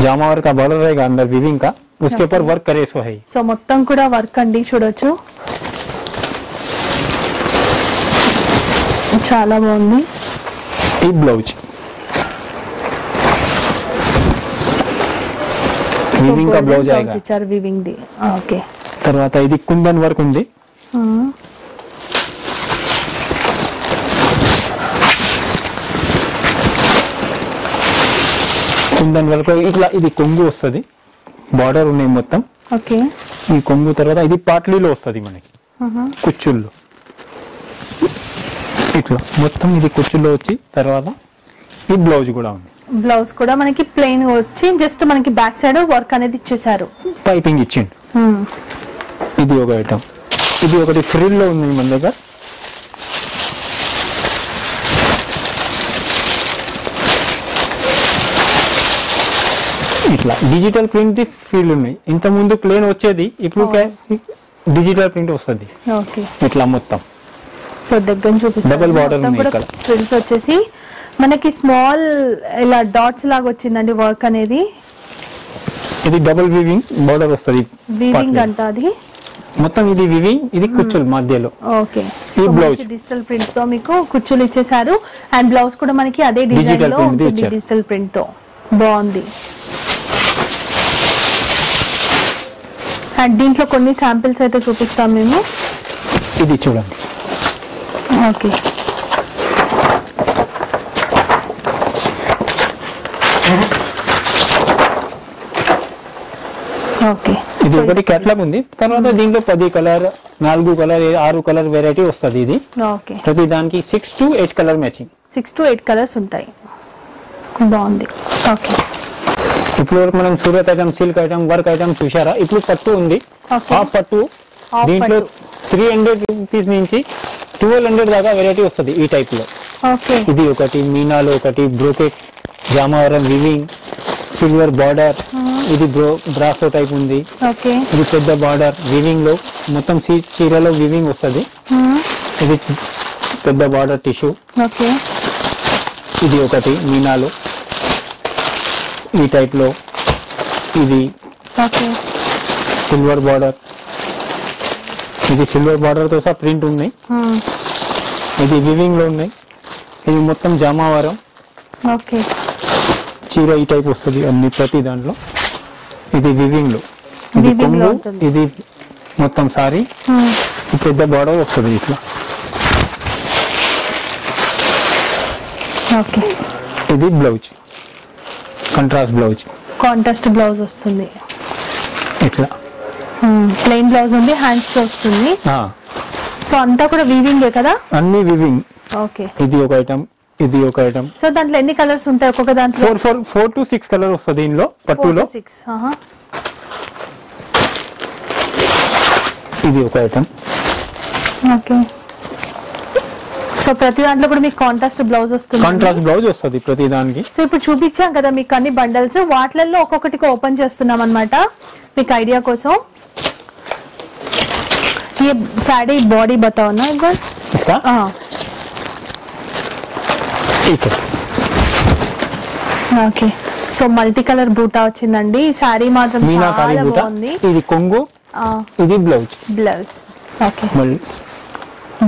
जामा वर्क का बॉर्डर रहेगा अंदर विविंग का उसके ऊपर वर्क करे सो है సో మొత్తం కూడా వర్క్ అండి చూడొచ్చు చాలా బాగుంది ये ब्लाउज వివింగ్ కా బ్లౌజ్ ఆయేగా ఇచ్చారు వివింగ్ ది ఓకే తర్వాత ఇది కుందన్ వర్క్ ఉంది. కుందన్ వర్క్ ఇట్లా ఇది కొంగు వస్తుంది. బార్డర్ ఉన్నాయి మొత్తం. ఓకే. ఈ కొంగు తర్వాత ఇది పాట్లీలో వస్తుంది మనకి. కుచ్చుల్లో. ఇట్లా మొత్తం ఇది కుచ్చుల్లో వచ్చి తర్వాత ఈ బ్లౌజ్ కూడా ఉంది. బ్లౌజ్ కూడా మనకి ప్లెయిన్ వచ్చి జస్ట్ మనకి బ్యాక్ సైడ్ వర్క్ అనేది ఇచ్చేసారు పైపింగ్ ఇచ్చిండు. ఇది ఒక ఐటమ్ ఇది ఒకటి ఫ్రిల్లో ఉంది మన దగ్గర. ఇట్లా డిజిటల్ ప్రింట్ ఫీల్ ఉన్నాయి. ఇంత ముందు ప్లేన్ వచ్చేది ఇప్పుడు డిజిటల్ ప్రింట్ వస్తుంది. ఇట్లా మొత్తం. సో దగ్గర ఉంది కూడా ఇక్కడ. ప్రింట్స్ వచ్చేసి మనకి స్మాల్ ఇలా డాట్స్ లాగా వచ్చిందండి వర్క్ అనేది. ఇది డబుల్ వివింగ్ బోర్డర్ వస్తుంది వీవింగ్ అంట అది? మొత్తం ఇది వివింగ్ ఇది కుచ్చులు మధ్యలో. ఓకే. ఈ blouse. డిజిటల్ ప్రింట్తో మీకు కుచ్చులు ఇచ్చేసారు అండ్ బ్లౌజ్ కూడా మనకి అదే డిజైన్ Digital లో print ది ఉంటుంది ఇచ్చారు. డిజిటల్ ప్రింట్తో బాగుంది. అండ్ దీంట్లో కొన్ని శాంపిల్స్ అయితే చూపిస్తాం మేము. ఇది చూడండి. ఓకే. ఇది ఒకటి కేటలాగ్ ఉంది. తర్వాత దీంట్లో పది కలర్ నాలుగు కలర్ ఆరు కలర్ వెరైటీ వస్తుంది ఇది. ప్రతి దానికి six to eight colour matching six to eight colours ఉంటాయి. బాగుంది. ఓకే. ఇప్పుడు వరకు మనం Surat item silk item work item చూసారా ఇప్పుడు పట్టు ఉంది. ఆ పట్టు. దీంట్లో. త్రీ హండ్రెడ్ రూపీస్ నుంచి ట్వెల్వ్ హండ్రెడ్ దాకా వెరైటీ వస్తుంది ఈ టైప్లో. ఇది ఒకటి మీనాలో ఒకటి బ్రోకెట్ జామావరం వివింగ్ సిల్వర్ బార్డర్ ఇది బ్రో బ్రాసో టైప్ ఉంది. ఇది పెద్ద బార్డర్. వివింగ్లో మొత్తం సీ- చీరలో వివింగ్ వస్తుంది. ఇది పెద్ద బార్డర్ టిష్యూ. ఇది ఒకటి మీనాలో. ఈ టైప్లో ఇది సిల్వర్ బార్డర్ ఇది సిల్వర్ బార్డర్తో సహా ప్రింట్ ఉన్నాయి. ఇది వివింగ్లో ఉన్నాయి. ఇది మొత్తం జామావరం. ఓకే. చీర ఈ టైప్ వస్తుంది అన్ని ప్రతి దాంట్లో. ఇది వివింగ్లో. ఇది కొంగు. ఇది మొత్తం సారీ. పెద్ద బార్డర్ వస్తుంది ఇట్లా. ఓకే. ఇది blouse contrast blouse contrast blouse వస్తుంది. ఇట్లా. ప్లెయిన్ బ్లౌజ్ ఉంది హ్యాండ్స్తో వస్తుంది. సో అంతా కూడా వీవింగే కదా? అన్ని వివింగ్ ఓకే. ఇది ఒక ఐటమ్ ఇది ఒక ఐటమ్ సో దాంట్లో ఎన్ని కలర్స్ ఉంటాయి ఒక్కొక్క దాంట్లో four four four to six colour వస్తుంది దీనిలో పట్టులో సిక్స్ ఇది ఒక ఐటమ్ ఓకే సో ప్రతి దాంట్లో కూడా మీకు కాంట్రాస్ట్ బ్లౌజ్ వస్తుంది కాంట్రాస్ట్ బ్లౌజ్ వస్తుంది ప్రతి దానికి సో ఇప్పుడు చూపించాం కదా మీకు అన్ని బండల్స్ వాటిలలో ఒక్కొక్కటికి ఓపెన్ చేస్తున్నాం అనమాట మీకు ఐడియా కోసం ये साड़ी बॉडी बताओ ना एक बार इसका हाँ అయిపోతుంది ఓకే సో మల్టీ కలర్ బూటా వచ్చిందండి సారీ మాత్రం మీనాకారి బూటా? ఇది కొంగు ఇది blouse blouse okay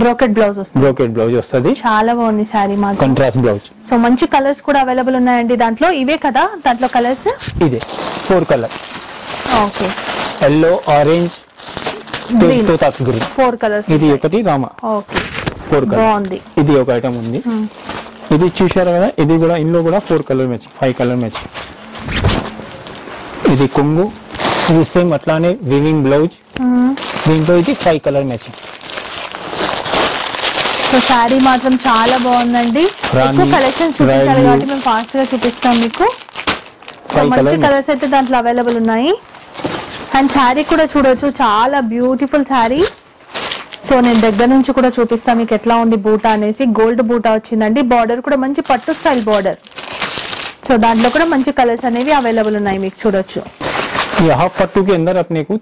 brocade blouse వస్తుంది. బ్రోకెట్ బ్లౌజ్ వస్తుంది. చాలా బాగుంది సారీ మాత్రం. కాంట్రాస్ట్ బ్లౌజ్ సో మంచి కలర్స్ కూడా అవైలబుల్ ఉన్నాయండి దాంట్లో. ఇవే కదా? దాంట్లో కలర్స్ ఇదే. Four colour okay yellow orange green four colours ఇది ఒకటి రామా. ఓకే ఫోర్ కలర్ బాగుంది. ఇది ఒక ఐటమ్ ఉంది. Hmm. ఇది చూశారు కదా? ఇది కూడా ఇందులో కూడా four colour match five colour match ఇది కొంగు ఇది సేమ్ అట్లానే వివింగ్ బ్లౌజ్ దీంట్లో ఇది five colour matching so sari మాత్రం చాలా బాగుందండి. చూపించాలి. కాబట్టి మేము ఫాస్ట్గా చూపిస్తాం మీకు. సో మంచి కలర్స్ అయితే దాంట్లో అవైలబుల్ ఉన్నాయి. అండ్ శారీ కూడా చూడొచ్చు. చాలా బ్యూటిఫుల్ శారీ. సో నేను దగ్గర నుంచి కూడా చూపిస్తాను మీకు ఎట్లా ఉంది బూటా అనేసి. గోల్డ్ బూటా వచ్చిందండి. బార్డర్ కూడా మంచి పట్టు స్టైల్ బార్డర్. సో దాంట్లో కూడా మంచి కలర్స్ అనేవి అవైలబుల్ ఉన్నాయి మీకు చూడొచ్చు. ये హాఫ్ పట్టు కి అందర్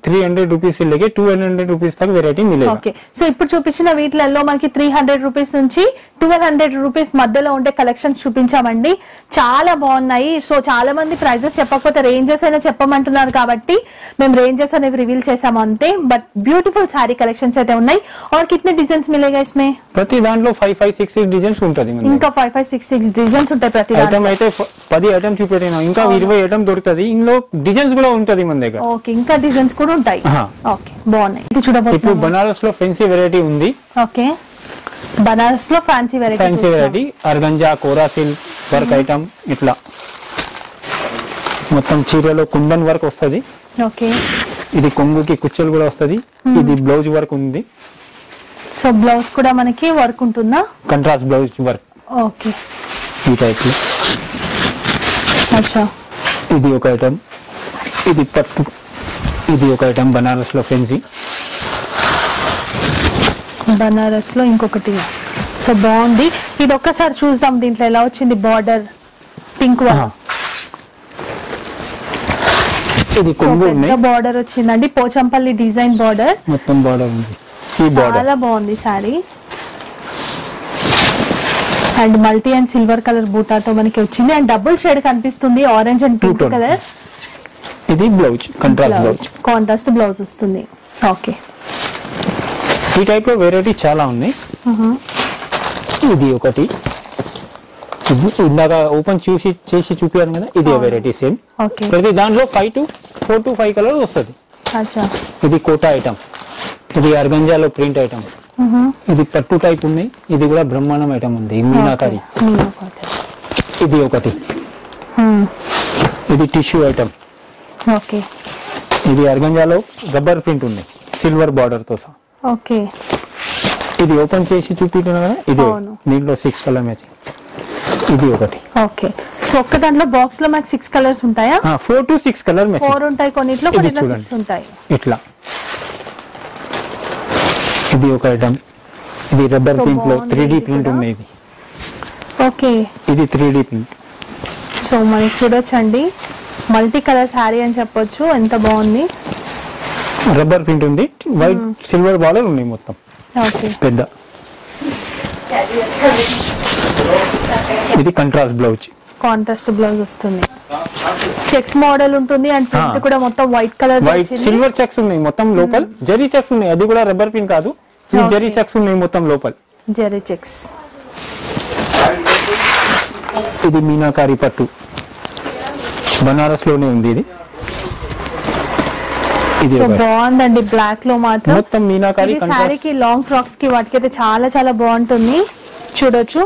త్రీ హండ్రెడ్ రూపీస్ లేకే టూ హండ్రెడ్ రూపీస్ దాకా వెరైటీ మిలేగా ఓకే సో ఇప్పుడు చూపించిన వీటిలలో మనకి త్రీ హండ్రెడ్ రూపీస్ నుంచి ట్వెల్వ్ హండ్రెడ్ రూపీస్ మధ్యలో ఉండే కలెక్షన్స్ చూపించామండి చాలా బాగున్నాయి సో చాలా మంది ప్రైజెస్ చెప్పకపోతే రేంజెస్ అయినా చెప్పమంటున్నారు కాబట్టి మేము రేంజెస్ అనేవి రివీల్ చేసాము అంతే బట్ బ్యూటిఫుల్ సారీ కలెక్షన్స్ అయితే ఉన్నాయి ఆర్ కిట్నే డిజైన్స్ మిలేగా ఇస్మే ప్రతి దాంట్లో five five six six designs ఉంటుంది ఇంకా five five six six designs ఉంటాయి ప్రతి ఐటమ్ అయితే పది ఐటమ్ చూపెట్టినా ఇంకా ఇరవై ఐటమ్ దొరుకుతుంది. ఇందులో డిజైన్స్ కూడా ఉంటుంది. మన దగ్గర. ఓకే ఇంకా డిజైన్స్ కూడా ఉంటాయి. ఓకే బాగున్నాయి. ఇది ఇప్పుడు బనారస్లో ఫెన్సీ వెరైటీ ఉంది. Okay. బనారస్లో fancy variety fancy variety organza కోరా సిల్క్ వర్క్ ఐటమ్ ఇట్లా. మొత్తం చీరలో కుందన్ వర్క్ వస్తుంది. ఓకే. ఇది కొంగుకి కుచ్చెలు కూడా వస్తుంది. ఇది బ్లౌజ్ వర్క్ ఉంది. సో బ్లౌజ్ కూడా మనకి వర్క్ ఉంటుందా? Contrast blouse work. ఓకే. ఈ టైప్లో అచ్చా. ఇది ఒక ఐటమ్. ఇది పట్టు. ఇది ఒక ఐటమ్ బనారస్లో ఫెన్సీ. బనారస్లో ఇంకొకటి. సో బాగుంది. ఇది ఒక్కసారి చూద్దాం దీంట్లో ఎలా వచ్చింది బార్డర్. పింక్ ఇది బార్డర్ వచ్చిందండి. Pochampally design border. మొత్తం బార్డర్ ఉంది. చాలా బాగుంది sari and multi and silver colour బూటాతో మనకి వచ్చింది. అండ్ డబుల్ షేడ్ కనిపిస్తుంది. Orange and pink. కలర్. ఇది blouse contrast blouse contrast blouse వస్తుంది. ఓకే ఈ టైప్లో వెరైటీ చాలా ఉన్నాయి ఇది ఒకటి. ఇది ఇందాక ఓపెన్ చూసి చేసి చూపించాను కదా ఇది వెరైటీ సేమ్ ఓకే ప్రతి దాంట్లో five to four to five colour వస్తుంది. ఇది కోటా ఐటమ్ ఇది అర్గంజాలో ప్రింట్ ఐటమ్ ఇది పట్టు టైప్ ఉన్నాయి ఇది కూడా బ్రహ్మాండం ఐటమ్ ఉంది. మీనాకారి. ఇది ఒకటి. ఇది టిష్యూ ఐటమ్ ఓకే. ఇది అర్గంజాలో రబ్బర్ ప్రింట్ ఉంది. సిల్వర్ బార్డర్తో సహా. ఓకే. ఇది ఓపెన్ చేసి చూపించిన కదా? ఇది. దీంట్లో సిక్స్ కలర్ మ్యాచింగ్. ఇది ఒకటి. ఓకే. సో ఒక్క దాంట్లో బాక్స్లో మాకు సిక్స్ కలర్స్ ఉంటాయా? Four to six colour four ఉంటాయి కొన్నిట్లో కొన్నిట్లో. సిక్స్ ఉంటాయి. ఇట్లా. ఇది ఒక ఐటమ్ ఇది రబ్బర్ ప్రింట్లో త్రీ ఇది ప్రింట్. ఉంది ఇది. ఓకే. ఇది త్రీ ప్రింట్ సో మనకి చూడొచ్చండి. మల్టీ కలర్ శారీ అని చెప్పొచ్చు. ఎంత బాగుంది? రబ్బర్ ప్రింట్ ఉంది. వైట్ సిల్వర్ బార్డర్ ఉంది మొత్తం. పెద్ద. ఇది కంట్రాస్ట్ బ్లౌజ్ కాంట్రాస్ట్ బ్లౌజ్ వస్తుంది. చెక్స్ మోడల్ ఉంటుంది అండ్ ప్రింట్ ఆ. కూడా మొత్తం white colour white silver checks ఉన్నాయి మొత్తం లోపల. జరీ చెక్స్ ఉన్నాయి. అది కూడా రబ్బర్ ప్రింట్ కాదు. ఈ. జరీ చెక్స్ ఉన్నాయి మొత్తం లోపల. జెరీ చెక్స్ ఇది మీనాకారి పట్టు. బనారస్లోనే ఉంది ఇది. బాగుందండి బ్లాక్లో మాత్రం. మొత్తం మీనాకారి శారీకి లాంగ్ ఫ్రాక్స్కి వాటికి అయితే చాలా చాలా బాగుంటుంది. చూడొచ్చు.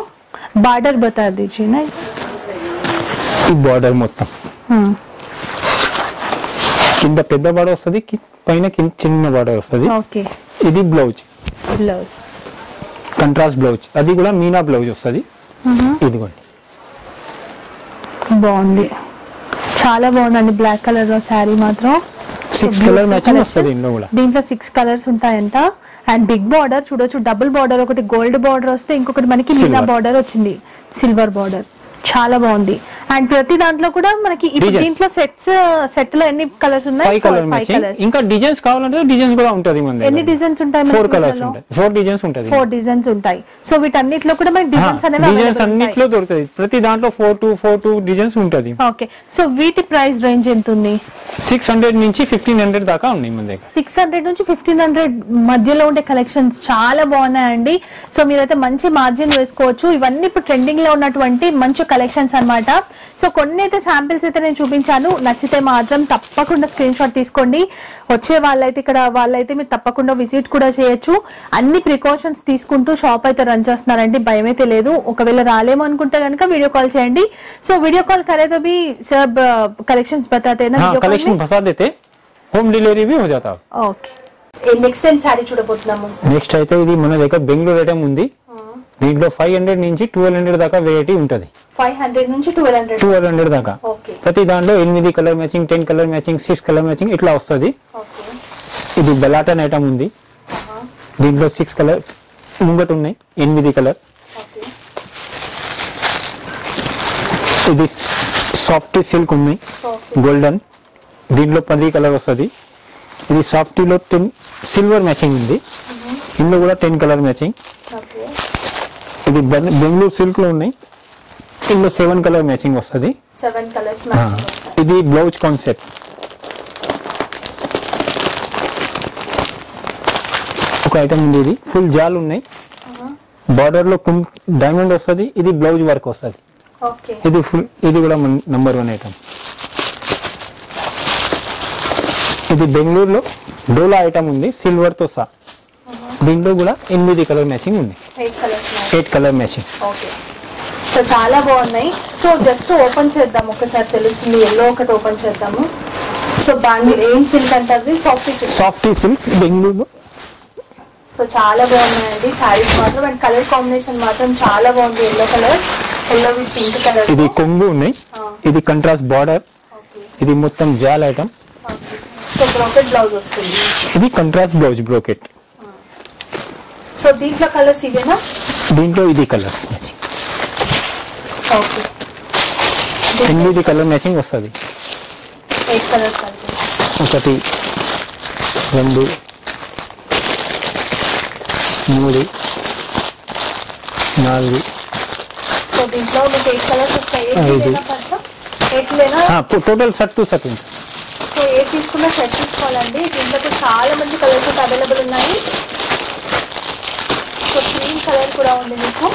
బార్డర్ బతా దీజీ నా ఈ బార్డర్ మొత్తం. కింద పెద్ద బార్డర్ వస్తుంది పైన కింద చిన్న బార్డర్ వస్తుంది. ఓకే. ఇది బ్లౌజ్. బ్లౌజ్. Contrast blouse. అది కూడా మీనా బ్లౌజ్ వస్తుంది. ఇదిగోండి. బాగుంది. చాలా బాగుందండి. బ్లాక్ కలర్లో శారీ మాత్రం. Six colour matching. వస్తుంది ఇందులో కూడా. దీంట్లో సిక్స్ కలర్స్ ఉంటాయంట. అండ్ బిగ్ బార్డర్ చూడొచ్చు. డబుల్ బార్డర్ ఒకటి గోల్డ్ బార్డర్ వస్తే ఇంకొకటి మనకి మీనా. బార్డర్ వచ్చింది. సిల్వర్ బార్డర్ చాలా బాగుంది. అండ్ ప్రతి దాంట్లో కూడా మనకి. దీంట్లో సెట్స్ సెట్లో ఎన్ని కలర్స్ ఉన్నాయి? ఇంకా డిజైన్స్ కావాలంటే డిజైన్స్ కూడా ఉంటుంది మన ఎన్ని డిజైన్స్ ఉంటాయి ఫోర్ కలర్స్ ఉంటాయి. ఫోర్ డిజైన్స్ ఉంటుంది ఫోర్ డిజైన్స్ ఉంటాయి. సో వీటన్నిటిలో కూడా మనకి డిజైన్స్ అనేవి డిజైన్స్ ఉంటాయి. అన్నిట్లో దొరుకుతుంది ప్రతి దాంట్లో four to four two designs ఉంటుంది. ఓకే సో వీటి ప్రైస్ రేంజ్ ఎంత ఉంది సిక్స్ హండ్రెడ్ నుంచి ఫిఫ్టీన్ హండ్రెడ్ దాకా ఉన్నాయి మన దగ్గర. సిక్స్ హండ్రెడ్ నుంచి ఫిఫ్టీన్ హండ్రెడ్ మధ్యలో ఉండే కలెక్షన్స్ చాలా బాగున్నాయండి. సో మీరైతే మంచి మార్జిన్ వేసుకోవచ్చు. ఇవన్నీ ఇప్పుడు ట్రెండింగ్లో ఉన్నటువంటి మంచి కలెక్షన్స్ అన్నమాట. సో కొన్ని అయితే శాంపిల్స్ అయితే నేను చూపించాను నచ్చితే మాత్రం తప్పకుండా స్క్రీన్ షాట్ తీసుకోండి వచ్చే వాళ్ళైతే ఇక్కడ వాళ్ళైతే మీరు తప్పకుండా విజిట్ కూడా చేయొచ్చు అన్ని ప్రికాషన్స్ తీసుకుంటూ షాప్ అయితే రన్ చేస్తున్నారండి భయం అయితే లేదు ఒకవేళ రాలేమో అనుకుంటే కనుక వీడియో కాల్ చేయండి సో వీడియో కాల్ करे तो भी सब कलेक्शंस बताते हैं ना हाँ वीडियो कॉल कलेक्शन में फंसा देते होम डिलीवरी भी हो जाता ఓకే నెక్స్ట్ టైం శారీ చూడబోతున్నాము నెక్స్ట్ అయితే ఇది మన దగ్గర బెంగళూరు ఐటమ్ ఉంది దీంట్లో ఫైవ్ హండ్రెడ్ నుంచి ట్వెల్వ్ హండ్రెడ్ దాకా వెరైటీ ఉంటుంది. ఫైవ్ హండ్రెడ్ నుంచి ట్వెల్వ్ హండ్రెడ్ ట్వెల్వ్ హండ్రెడ్ దాకా. ప్రతి దాంట్లో ఎనిమిది colour matching ten colour matching six colour matching ఇట్లా వస్తుంది. ఇది బెలాటన్ ఐటమ్ ఉంది. దీంట్లో సిక్స్ కలర్ ముంగట ఉన్నాయి ఎనిమిది కలర్ ఇది సాఫ్ట్ సిల్క్ ఉన్నాయి ఓకే గోల్డెన్ దీంట్లో పది కలర్ వస్తుంది. ఇది సాఫ్టీలో టెన్ సిల్వర్ మ్యాచింగ్ ఉంది. ఇందులో కూడా టెన్ కలర్ మ్యాచింగ్ ఇది బెంగళూరు సిల్క్లో ఉన్నాయి. ఇందులో సెవెన్ కలర్ మ్యాచింగ్ వస్తుంది. సెవెన్ కలర్స్ ఇది బ్లౌజ్ కాన్సెప్ట్. ఒక ఐటమ్ ఉంది ఇది. ఫుల్ జాల్ ఉన్నాయి. బార్డర్లో డైమండ్ వస్తుంది. ఇది బ్లౌజ్ వర్క్ వస్తుంది. ఇది ఫుల్ ఇది కూడా నంబర్ వన్ ఐటమ్ ఇది బెంగళూరులో డోలా ఐటమ్ ఉంది. సిల్వర్తో సహా దీంట్లో కూడా ఎనిమిది కలర్ మ్యాచింగ్ ఉంది eight colour matching. Okay. So చాలా బాగున్నాయి. సో జస్ట్ ఓపెన్ చేద్దాం. ఒకసారి తెలుస్తుంది. ఎల్లో ఒకటి ఓపెన్ చేద్దాము. సో బ్యాంగిల్ ఏం సిల్క్ అంటారు? సాఫ్ట్ సిల్క్ సాఫ్ట్ సిల్క్ బెంగళూరులో సో చాలా బాగున్నాయండి. శారీస్ మాత్రం అండ్ కలర్ కాంబినేషన్ మాత్రం చాలా బాగుంది. Yellow colour yellow with pink colour. ఇది కొంగు ఉన్నాయి. ఇది కంట్రాస్ట్ బార్డర్ ఇది మొత్తం జాల్ ఐటమ్ సో బ్రోకెట్ బ్లౌజ్ వస్తుంది. ఇది కంట్రాస్ట్ బ్లౌజ్ బ్రోకెట్ సో దీంట్లో కలర్స్ ఇవేనా? దీంట్లో ఇది కలర్స్ మ్యాచింగ్ ఎనిమిది కలర్ మ్యాచింగ్ వస్తుంది. ఒకటి రెండు మూడు నాలుగు. టోటల్ సెట్ టు సెట్ ఉంటుంది సో ఏ తీసుకున్నా సెట్ తీసుకోవాలండి? దీంట్లో చాలా మంచి కలర్స్ అవైలబుల్ ఉన్నాయి. క్రీమ్ కలర్ కూడా ఉంది మీకు.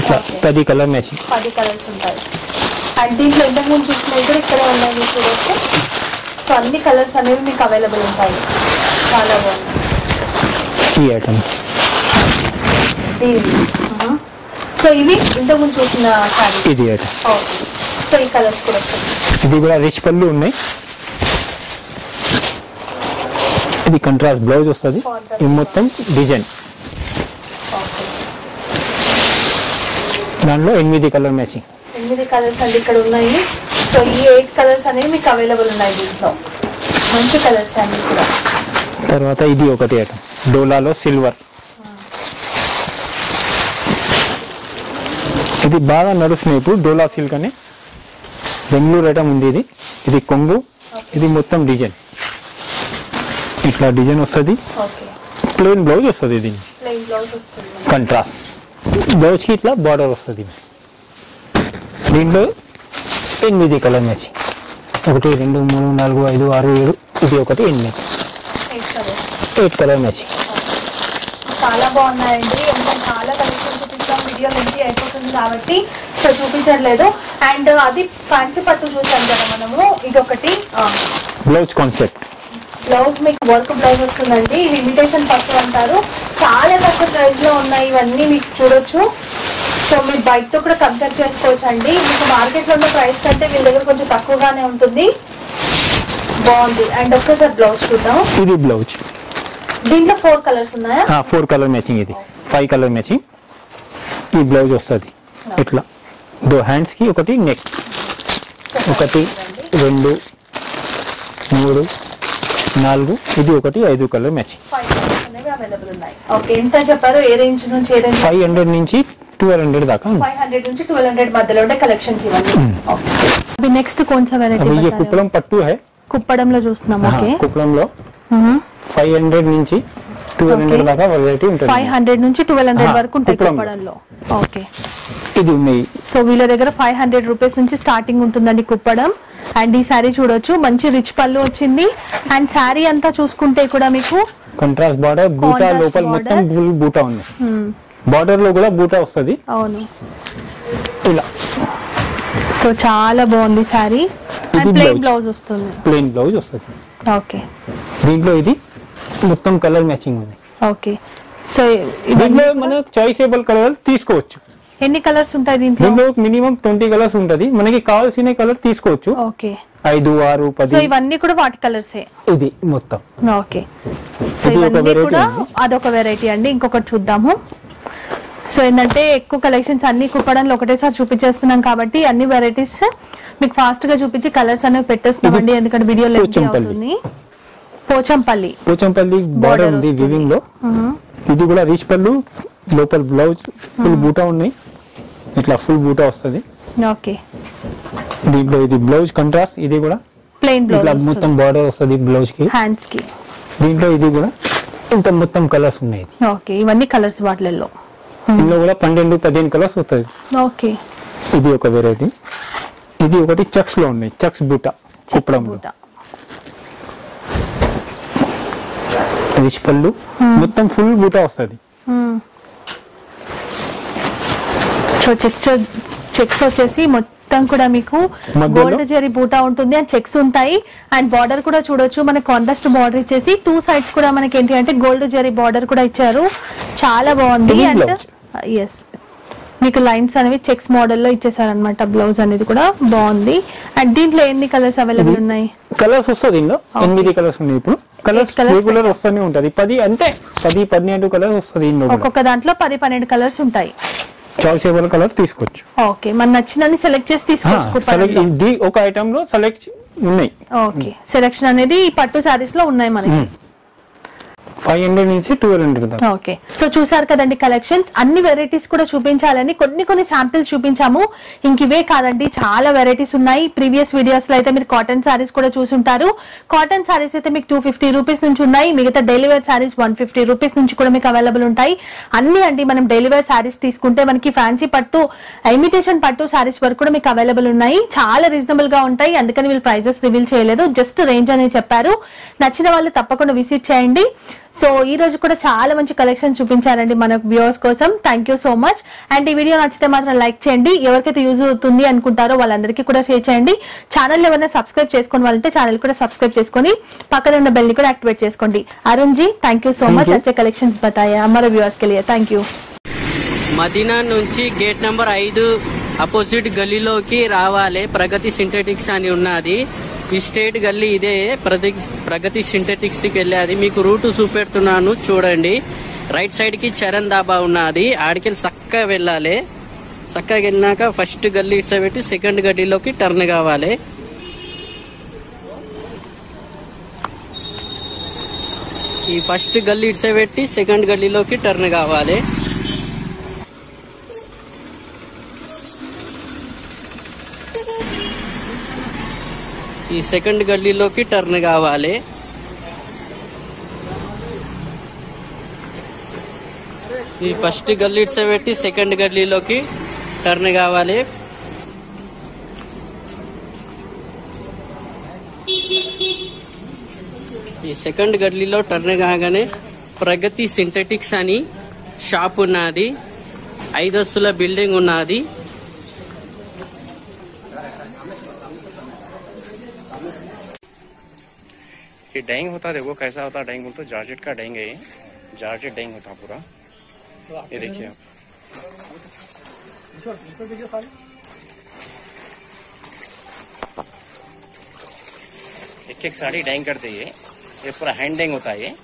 ఇట్లా పది కలర్ మ్యాచింగ్ పది కలర్స్ ఉంటాయి. అండ్ దీంట్లో ఇంతకుముందు చూసినవి కూడా ఇక్కడే ఉన్నాయి మీకు చూడొచ్చు. సో అన్ని కలర్స్ అనేవి మీకు అవైలబుల్ ఉంటాయి. చాలా బాగుంది ఈ ఐటమ్ దీని. సో ఇవి ఇంతకుముందు చూసిన శారీ. ఇది ఐటమ్ ఓకే. సో ఈ కలర్స్ కూడా వచ్చాయి. ఇది కూడా రిచ్ పళ్ళు ఉన్నాయి. ఇది కంట్రాస్ట్ బ్లౌజ్ వస్తుంది. ఇది మొత్తం డిజైన్ దాంట్లో ఎనిమిది కలర్ మ్యాచింగ్ ఎనిమిది కలర్స్ అండి ఇక్కడ ఉన్నాయి. సో ఈ ఎయిట్ కలర్స్ అనేవి మీకు అవైలబుల్ ఉన్నాయి దీంట్లో. మంచి కలర్స్ అన్ని కూడా తర్వాత ఇది ఒకటి ఐటమ్ డోలాలో సిల్వర్ ఇది బాగా నడుస్తున్నాయి ఇప్పుడు డోలా సిల్క్ అని. బెంగళూరు ఐటమ్ ఉంది ఇది. ఇది కొంగు. ఇది మొత్తం డిజైన్ ఇట్లా డిజైన్ వస్తుంది. ప్లెయిన్ బ్లౌజ్ వస్తుంది దీన్ని కంట్రాస్ట్ బ్లౌజ్కి ఇట్లా బార్డర్ వస్తుంది దీంట్లో ఎనిమిది కలర్ మ్యాచింగ్ ఒకటి రెండు మూడు నాలుగు ఐదు ఆరు ఏడు ఇది ఒకటి ఎనిమిది. ఎయిట్ కలర్ మ్యాచింగ్ చాలా బాగున్నాయండి. చాలా కలెక్షన్ చూపిస్తాం. వీడియో లెంతీ అయిపోతుంది కాబట్టి సో చూపించట్లేదు. అండ్ అది ఫ్యాన్సీ పట్టు చూసాం కదా మనము. ఇదొకటి బ్లౌజ్ కాన్సెప్ట్ బ్లౌజ్ మీకు వర్క్ బ్లౌజ్ వస్తుందండి. ఇవి ఇమిటేషన్ పట్టు అంటారు. చాలా తక్కువ ప్రైస్లో ఉన్నాయి. ఇవన్నీ మీకు చూడొచ్చు. సో మీరు బయటతో కూడా కంపేర్ చేసుకోవచ్చు అండి మీకు మార్కెట్లో ఉన్న ప్రైస్ కంటే వీళ్ళ దగ్గర కొంచెం తక్కువగానే ఉంటుంది. బాగుంది. అండ్ ఒక్కసారి బ్లౌజ్ చూద్దాం. ఇది బ్లౌజ్. దీంట్లో ఫోర్ కలర్స్ ఉన్నాయా? ఫోర్ కలర్ మ్యాచింగ్ ఇది. ఫైవ్ కలర్ మ్యాచింగ్ ఈ బ్లౌజ్ వస్తుంది. ఇట్లా. దో హ్యాండ్స్కి ఒకటి నెక్ ఒకటి రెండు మూడు నాలుగు. ఇది ఒకటి ఐదు కలర్ మ్యాచింగ్. ఎంత చెప్పారు? ఏ రేంజ్ నుంచి ఫైవ్ హండ్రెడ్ నుంచి ట్వెల్వ్ హండ్రెడ్ దాకా ఫైవ్ హండ్రెడ్ నుంచి ట్వెల్వ్ హండ్రెడ్ మధ్యలో ఉండే కలెక్షన్స్ ఇవన్నీ. Hmm. నెక్స్ట్ కొంచెం కుప్పడం పట్టు హై. కుప్పడంలో చూస్తున్నాం ఓకే. కుప్పడంలో ఫైవ్ హండ్రెడ్ నుంచి టూ హండ్రెడ్ దాకా వెరైటీ ఉంటుంది. ఫైవ్ హండ్రెడ్ నుంచి ట్వెల్వ్ హండ్రెడ్ వరకు ఉంటాయి కుప్పడంలో. ఓకే ఇది ఉన్నాయి. సో వీళ్ళ దగ్గర ఫైవ్ హండ్రెడ్ రూపీస్ నుంచి స్టార్టింగ్ ఉంటుందండి కుప్పడం. అండ్ ఈ శారీ చూడొచ్చు. మంచి రిచ్ పళ్ళు వచ్చింది. అండ్ శారీ అంతా చూసుకుంటే కూడా మీకు కంట్రాస్ట్ బార్డర్ బూటా లోపల మొత్తం. ఫుల్ బూటా ఉంది. Hmm, బార్డర్లో కూడా బూటా వస్తుంది. అవును. ఇలా. సో చాలా బాగుంది sari and plain blouse. Blouse వస్తుంది. ప్లెయిన్ బ్లౌజ్ వస్తుంది. ఓకే. దీంట్లో ఇది మొత్తం కలర్ మ్యాచింగ్ ఉంది. ఓకే. సో దీంట్లో మన చాయిసేబుల్ కలర్ తీసుకోవచ్చు. ఎన్ని కలర్స్ ఉంటాయి దీంట్లో? దీంట్లో మినిమం ట్వంటీ కలర్స్ ఉంటది. మనకి కావాల్సిన కలర్ తీసుకోవచ్చు. ఓకే. ఐదు ఆరు సో పది ఇవన్నీ కూడా వాటి కలర్సే? ఇది మొత్తం. ఓకే. సో ఇది ఒక ఇవన్నీ variety కూడా అండి. అదొక వెరైటీ అండి. ఇంకొకటి చూద్దాము. సో ఏంటంటే ఎక్కువ కలెక్షన్స్ అన్ని కుప్పడంలో ఒకటేసారి చూపించేస్తున్నాం కాబట్టి అన్ని వెరైటీస్ మీకు ఫాస్ట్గా చూపించి కలర్స్ అనేవి పెట్టేస్తున్నామండి. ఎందుకంటే వీడియో లెంత్ పోచంపల్లి. అవుతుంది. పోచంపల్లి. బార్డర్ ఉంది. వివింగ్లో. ఇది కూడా రీచ్ పళ్ళు లోపల బ్లౌజ్ ఫుల్ బూటా ఉన్నాయి. ఇట్లా ఫుల్ బూటా వస్తుంది? ఓకే. దీంట్లో ఇది బ్లౌజ్ కంట్రాస్ట్ ఇది కూడా? ప్లెయిన్ ఇట్లా మొత్తం బార్డర్ వస్తుంది బ్లౌజ్కి? హ్యాండ్స్కి. దీంట్లో ఇది కూడా ఇంత మొత్తం కలర్స్ ఉన్నాయి ఇది. ఓకే ఇవన్నీ కలర్స్ వాటిలలో. ఇందులో కూడా పన్నెండు పదిహేను కలర్స్ వస్తుంది. ఓకే. ఇది ఒక వెరైటీ ఇది ఒకటి చక్స్లో ఉన్నాయి చక్స్ బూటా కుప్పడంలో. బూటా. రిచ్ పళ్ళు. మొత్తం ఫుల్ బూటా వస్తుంది. సో చెక్స్ చెక్స్ వచ్చేసి మొత్తం కూడా మీకు? గోల్డ్ జరీ బూటా ఉంటుంది అండ్ చెక్స్ ఉంటాయి. అండ్ బార్డర్ కూడా చూడొచ్చు. మనకి కాంట్రాస్ట్ బార్డర్ ఇచ్చేసి టూ సైడ్స్ కూడా మనకి ఏంటి అంటే గోల్డ్ జరీ బార్డర్ కూడా ఇచ్చారు. చాలా బాగుంది. అండ్. ఎస్ మీకు లైన్స్ అనేవి చెక్స్ మోడల్లో ఇచ్చేసారు అనమాట బ్లౌజ్ అనేది కూడా బాగుంది. అండ్ దీంట్లో ఎన్ని కలర్స్ అవైలబుల్ ఉన్నాయి? కలర్స్ వస్తుంది ఇందులో. ఎనిమిది కలర్స్ ఉన్నాయి ఇప్పుడు. కలర్స్ రెగ్యులర్ వస్తూనే ఉంటది పది అంతే. పది పన్నెండు కలర్స్ వస్తుంది. ఒక్కొక్క దాంట్లో పది పన్నెండు కలర్స్ ఉంటాయి. చాయిసేబుల్ కలర్ తీసుకోవచ్చు. ఓకే మన నచ్చినన్ని సెలెక్ట్ చేసి తీసుకోవచ్చు. ఇది ఒక ఐటమ్లో సెలెక్ట్ ఉన్నాయి. ఓకే సెలెక్షన్ అనేది పట్టు సారీస్లో ఉన్నాయి మనకి. ఫైవ్ హండ్రెడ్ నుంచి ట్వెల్వ్ హండ్రెడ్ దాకా. ఓకే సో చూసారు కదండి కలెక్షన్స్ అన్ని వెరైటీస్ కూడా చూపించాలని కొన్ని కొన్ని శాంపిల్స్ చూపించాము. ఇంక ఇవే కాదండి. చాలా వెరైటీస్ ఉన్నాయి. ప్రీవియస్ వీడియోస్లో అయితే మీరు కాటన్ సారీస్ కూడా చూసుంటారు. కాటన్ శారీస్ అయితే మీకు టూ ఫిఫ్టీ రూపీస్ నుంచి ఉన్నాయి. మిగతా delivery saris saris one fifty rupees నుంచి కూడా మీకు అవైలబుల్ ఉంటాయి. అన్ని అండి మనం డెలివరీ శారీస్ సారీస్ తీసుకుంటే మనకి ఫ్యాన్సీ పట్టు ఇమిటేషన్ పట్టు శారీస్ వరకు కూడా మీకు అవైలబుల్ ఉన్నాయి. చాలా రీజనబుల్గా ఉంటాయి. అందుకని వీళ్ళు ప్రైజెస్ రివీల్ చేయలేదు. జస్ట్ రేంజ్ అనేది చెప్పారు. నచ్చిన వాళ్ళు తప్పకుండా విజిట్ చేయండి. సో ఈ రోజు కూడా చాలా మంచి కలెక్షన్ చూపించారండి మన వ్యూవర్స్ కోసం thank you so much and ఈ వీడియో నచ్చితే మాత్రం లైక్ చేయండి ఎవరికైతే యూజ్ అవుతుంది అనుకుంటారో వాళ్ళందరికీ కూడా షేర్ చేయండి ఛానల్ ఎవరైనా సబ్స్క్రైబ్ చేసుకుని వాళ్ళంటే ఛానల్ కూడా సబ్స్క్రైబ్ చేసుకొని పక్కన ఉన్న బెల్ ని కూడా యాక్టివేట్ చేసుకోండి Arun ji thank you so Thank much you. అచ్చే కలెక్షన్స్ బతాయా हमारे व्यूअर्स के लिए థ్యాంక్ యూ మదీనా నుంచి గేట్ నంబర్ ఐదు అపోజిట్ గల్లీలోకి రావాలి ప్రగతి సింథెటిక్స్ అని ఉన్నది ఈ స్టేట్ గల్లీ ఇదే ప్రగతి ప్రగతి సింథెటిక్స్కి వెళ్ళేది మీకు రూట్ చూపెడుతున్నాను చూడండి. రైట్ సైడ్కి చరణ్ దాబా ఉన్నది. ఆడికి చక్కగా వెళ్ళాలి. చక్కగా వెళ్ళినాక ఫస్ట్ గల్లీ ఇట్స్ పెట్టి సెకండ్ గల్లీలోకి టర్న్ కావాలి. ఈ ఫస్ట్ గల్లీ ఇట్స్ పెట్టి సెకండ్ గల్లీలోకి టర్న్ కావాలి. ఈ సెకండ్ గల్లీలోకి టర్న్ కావాలి. ఈ ఫస్ట్ గల్లీ పెట్టి సెకండ్ గల్లీలోకి టర్న్ కావాలి. ఈ సెకండ్ గల్లీలో టర్న్ కాగానే ప్రగతి సింథెటిక్స్ అని షాప్ ఉన్నది. ఐదస్తుల బిల్డింగ్ ఉన్నది. ये डाइंग होता देखो कैसा होता डाइंग बोलते जार्जेट का डाइंग है ये। जार्जेट डाइंग होता पूरा। ये देखिए आप। एक एक साड़ी डाइंग करते ये। ये पूरा हैंड डाइंग होता है ये।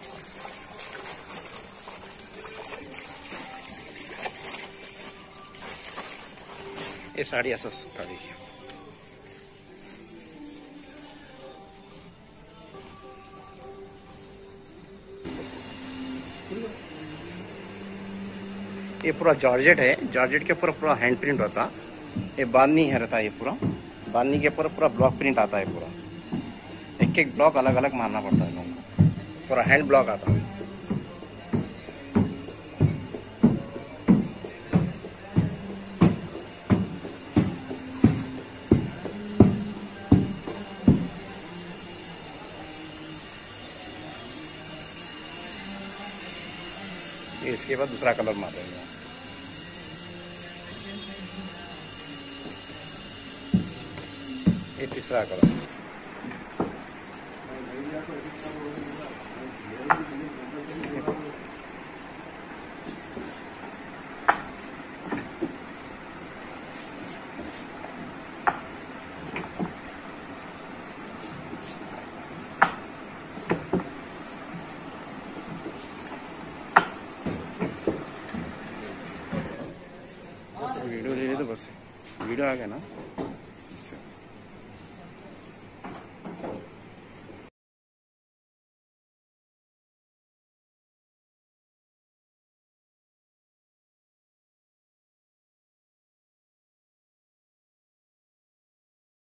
ये साड़ी ऐसा सूखा देखिए ये पूरा जॉर्जेट है। जॉर्जेट के ऊपर पूरा हैंड प्रिंट होता ये बांधनी है रहता है ये पूरा। बांधनी के ऊपर पूरा ब्लॉक प्रिंट आता है पूरा। एक एक ब्लॉक अलग अलग मारना पड़ता है पूरा हैंड ब्लॉक आता है। इसके बाद दूसरा कलर मार registrada,